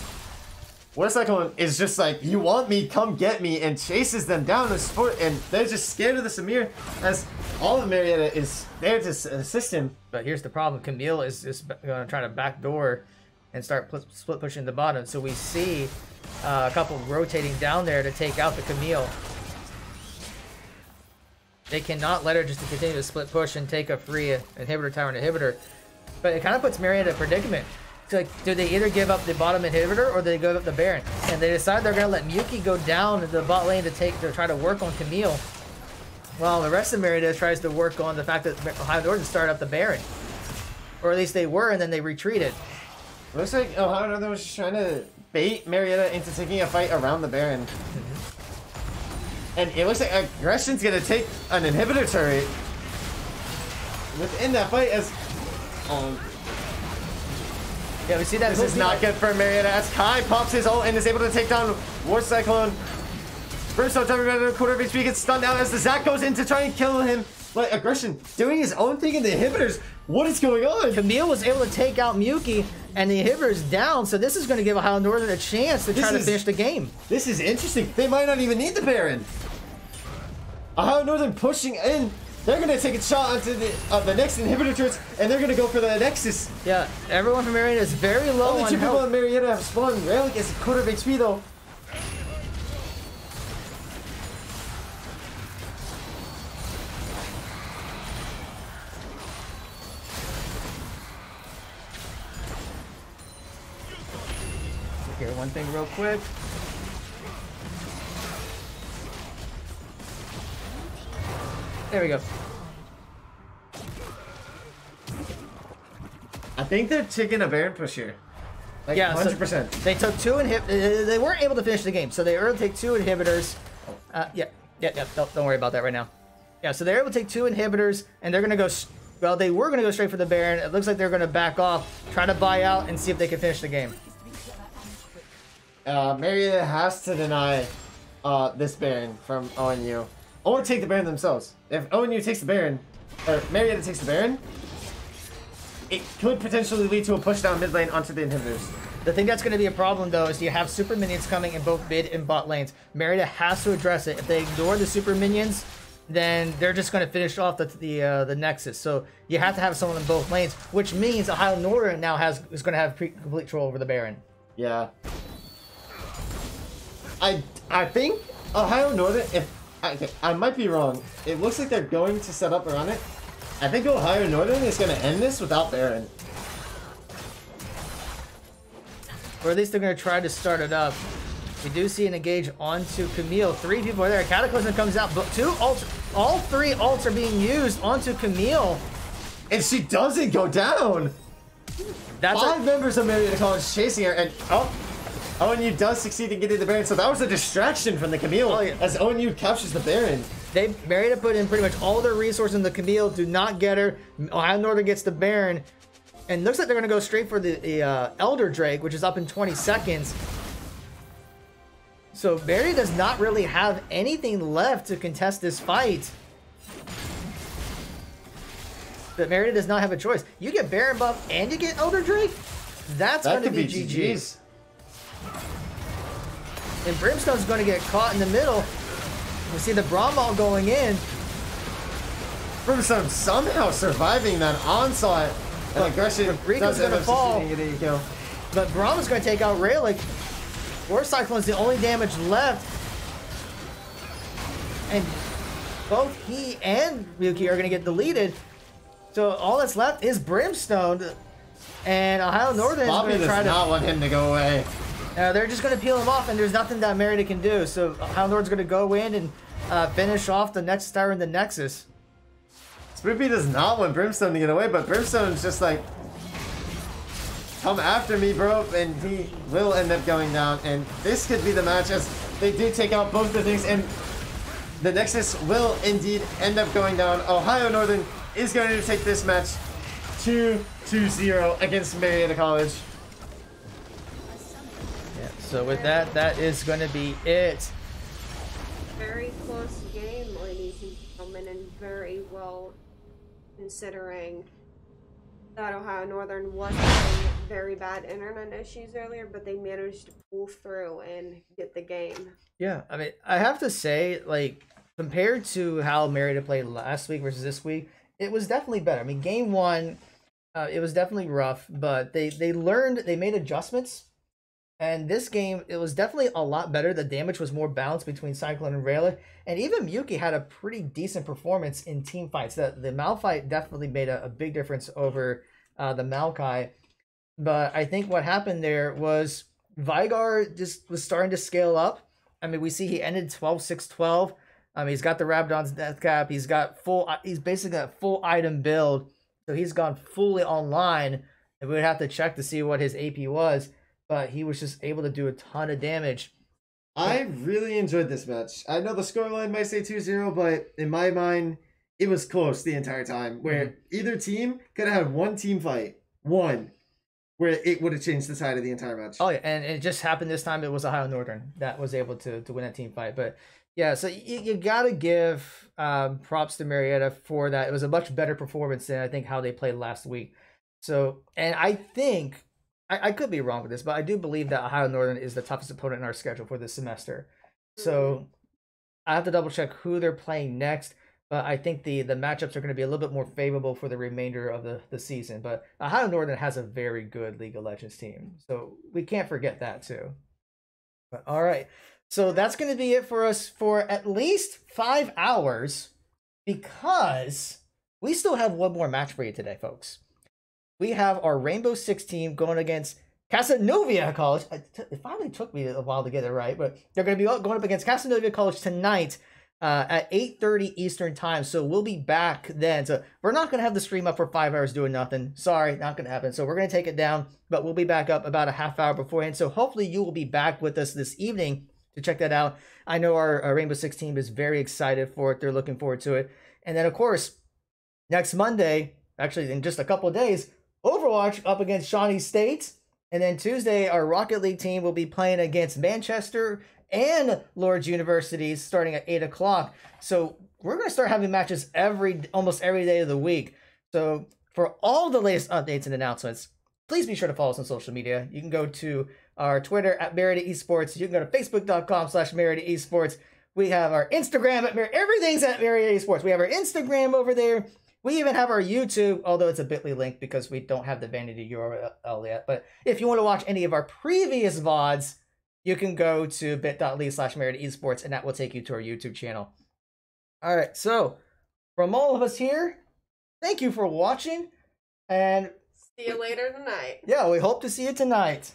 Speaker 2: War Cyclone is just like, you want me, come get me, and chases them down and sport, and they're just scared of the Samir as all of Marietta is there to assist him.
Speaker 1: But here's the problem: Camille is just going to try to backdoor and start split pushing the bottom. So we see uh, a couple rotating down there to take out the Camille. They cannot let her just to continue to split push and take a free inhibitor tower and inhibitor. But it kind of puts Marietta in a predicament. It's like, do they either give up the bottom inhibitor or they give up the Baron? And they decide they're gonna let Muki go down to the bot lane to take to try to work on Camille. While the rest of Marietta tries to work on the fact that Ohio Northern started up the Baron. Or at least they were, and then they retreated.
Speaker 2: Looks like Ohio Northern was just trying to bait Marietta into taking a fight around the Baron. And it looks like Aggression's gonna take an inhibitor turret within that fight as. Um,
Speaker 1: Yeah, we see that.
Speaker 2: this is not good for Marietta as Kai pops his ult and is able to take down War Cyclone. Brimstone jumping around a quarter of HP gets stunned out as the Zac goes in to try and kill him. But Aggression doing his own thing in the inhibitors. What is going on?
Speaker 1: Camille was able to take out Muki, and the inhibitor's down, so this is going to give Ohio Northern a chance to
Speaker 2: This
Speaker 1: try to finish the game.
Speaker 2: This is interesting. They might not even need the Baron. Ohio Northern pushing in. They're gonna take a shot onto the uh, the next inhibitor turrets, and they're gonna go for the Nexus.
Speaker 1: Yeah, everyone from Marietta is very low
Speaker 2: Only
Speaker 1: on
Speaker 2: two people in Marietta have spawned. Relic is a quarter of HP though.
Speaker 1: One thing real quick. There we go.
Speaker 2: I think they're taking a Baron push here. Like
Speaker 1: Yeah,
Speaker 2: hundred percent.
Speaker 1: They took two inhib. uh, They weren't able to finish the game, so they were able to take two inhibitors. Uh, yeah, yeah, yeah. Don't, don't worry about that right now. Yeah, so they're able to take two inhibitors, and they're gonna go. Well, they were gonna go straight for the Baron. It looks like they're gonna back off, try to buy out, and see if they can finish the game.
Speaker 2: Uh, Marietta has to deny uh, this Baron from ONU, or take the Baron themselves. If ONU takes the Baron, or Marietta takes the Baron, it could potentially lead to a push down mid lane onto the inhibitors.
Speaker 1: The thing that's going to be a problem though is you have super minions coming in both mid and bot lanes. Marietta has to address it. If they ignore the super minions, then they're just going to finish off the the uh, the nexus. So you have to have someone in both lanes, which means Ohio Northern now has is going to have complete control over the Baron.
Speaker 2: Yeah. I I think Ohio Northern. If I, okay, I might be wrong. It looks like they're going to set up around it. I think Ohio Northern is going to end this without Baron.
Speaker 1: Or at least they're going to try to start it up. We do see an engage onto Camille. Three people are there. Cataclysm comes out, but two ults, all three ults are being used onto Camille.
Speaker 2: And she doesn't go down.
Speaker 1: That's
Speaker 2: Five members of Marietta College chasing her, and oh, ONU does succeed in getting the Baron. So that was a distraction from the Camille
Speaker 1: Oh, yeah.
Speaker 2: as ONU captures the Baron.
Speaker 1: they Marietta put in pretty much all their resources in the Camille. Do not get her. Ohio Northern gets the Baron, and looks like they're going to go straight for the, the uh, Elder Drake, which is up in 20 seconds. So Barry does not really have anything left to contest this fight. But Marietta does not have a choice. You get Baron buff and you get Elder Drake. That's
Speaker 2: That
Speaker 1: going to be,
Speaker 2: be
Speaker 1: GG's.
Speaker 2: GG's.
Speaker 1: And Brimstone's going to get caught in the middle. We see the Brahmal going in.
Speaker 2: Brimstone somehow surviving that onslaught and aggression.
Speaker 1: Rico's gonna fall.
Speaker 2: succeeding in a.
Speaker 1: But Braum's going to take out Rayleigh. War Cyclone's the only damage left. And both he and Ryuki are going to get deleted. So all that's left is Brimstone. And Ohio Northern is
Speaker 2: Bobby
Speaker 1: going to
Speaker 2: does
Speaker 1: try to.
Speaker 2: not want him to go away.
Speaker 1: Uh, they're just going to peel him off, and there's nothing that Marietta can do. So Northern's going to go in and uh, finish off the next star in the Nexus.
Speaker 2: Spoopy does not want Brimstone to get away, but Brimstone's just like, come after me, bro, and he will end up going down. And this could be the match as they do take out both the things, and the Nexus will indeed end up going down. Ohio Northern is going to take this match 2-2-0 against Marietta College.
Speaker 1: So with that, that is going to be it.
Speaker 3: Very close game, ladies and gentlemen, and very well considering that Ohio Northern was having very bad internet issues earlier, but they managed to pull through and get the game.
Speaker 1: Yeah, I mean, I have to say, like, compared to how Marietta played last week versus this week, it was definitely better. I mean, game one, uh, it was definitely rough, but they they learned, they made adjustments, and this game it was definitely a lot better. The damage was more balanced between Cyclone and Rayleigh, and even Miyuki had a pretty decent performance in team fights. The the Malphite definitely made a, a big difference over uh, the Maokai, but I think what happened there was Veigar just was starting to scale up. I mean, we see he ended 12 6 12. Um, he's got the Rabadon's death cap. He's got full, he's basically got full item build. So he's gone fully online. And we would have to check to see what his AP was, but he was just able to do a ton of damage.
Speaker 2: I really enjoyed this match. I know the scoreline might say 2-0, but in my mind, it was close the entire time. Where either team could have had one team fight, one, where it would have changed the side of the entire match.
Speaker 1: Oh yeah, and it just happened this time. It was Ohio Northern that was able to to win a team fight. But yeah, so you, you gotta give um, props to Marietta for that. It was a much better performance than I think how they played last week. So, and I think I, I could be wrong with this, but I do believe that Ohio Northern is the toughest opponent in our schedule for this semester. So mm-hmm. I have to double check who they're playing next. But I think the the matchups are going to be a little bit more favorable for the remainder of the, the season. But Ohio Northern has a very good League of Legends team, so we can't forget that too. But all right, so that's going to be it for us for at least five hours, because we still have one more match for you today, folks. We have our Rainbow Six team going against Cazenovia College. It finally took me a while to get it right, but they're going to be going up against Cazenovia College tonight uh, at 8.30 Eastern time. So we'll be back then. So we're not going to have the stream up for five hours doing nothing. Sorry, not going to happen. So we're going to take it down, but we'll be back up about a half hour beforehand. So hopefully you will be back with us this evening to check that out. I know our, our Rainbow Six team is very excited for it. They're looking forward to it. And then, of course, next Monday, actually in just a couple of days, Overwatch up against Shawnee State. And then Tuesday, our Rocket League team will be playing against Manchester and Lourdes Universities starting at 8 o'clock. So we're going to start having matches every almost every day of the week. So For all the latest updates and announcements, please be sure to follow us on social media. You can go to our Twitter at Marietta Esports. You can go to facebook.com slash Marietta Esports. We have our Instagram at Mer- everything's at Marietta Esports. We have our Instagram over there. We even have our YouTube, although it's a bit.ly link because we don't have the vanity URL yet. But if you want to watch any of our previous VODs, you can go to bit.ly slash Esports and that will take you to our YouTube channel. All right, so from all of us here, thank you for watching. And
Speaker 3: See you later tonight.
Speaker 1: yeah, we hope to see you tonight.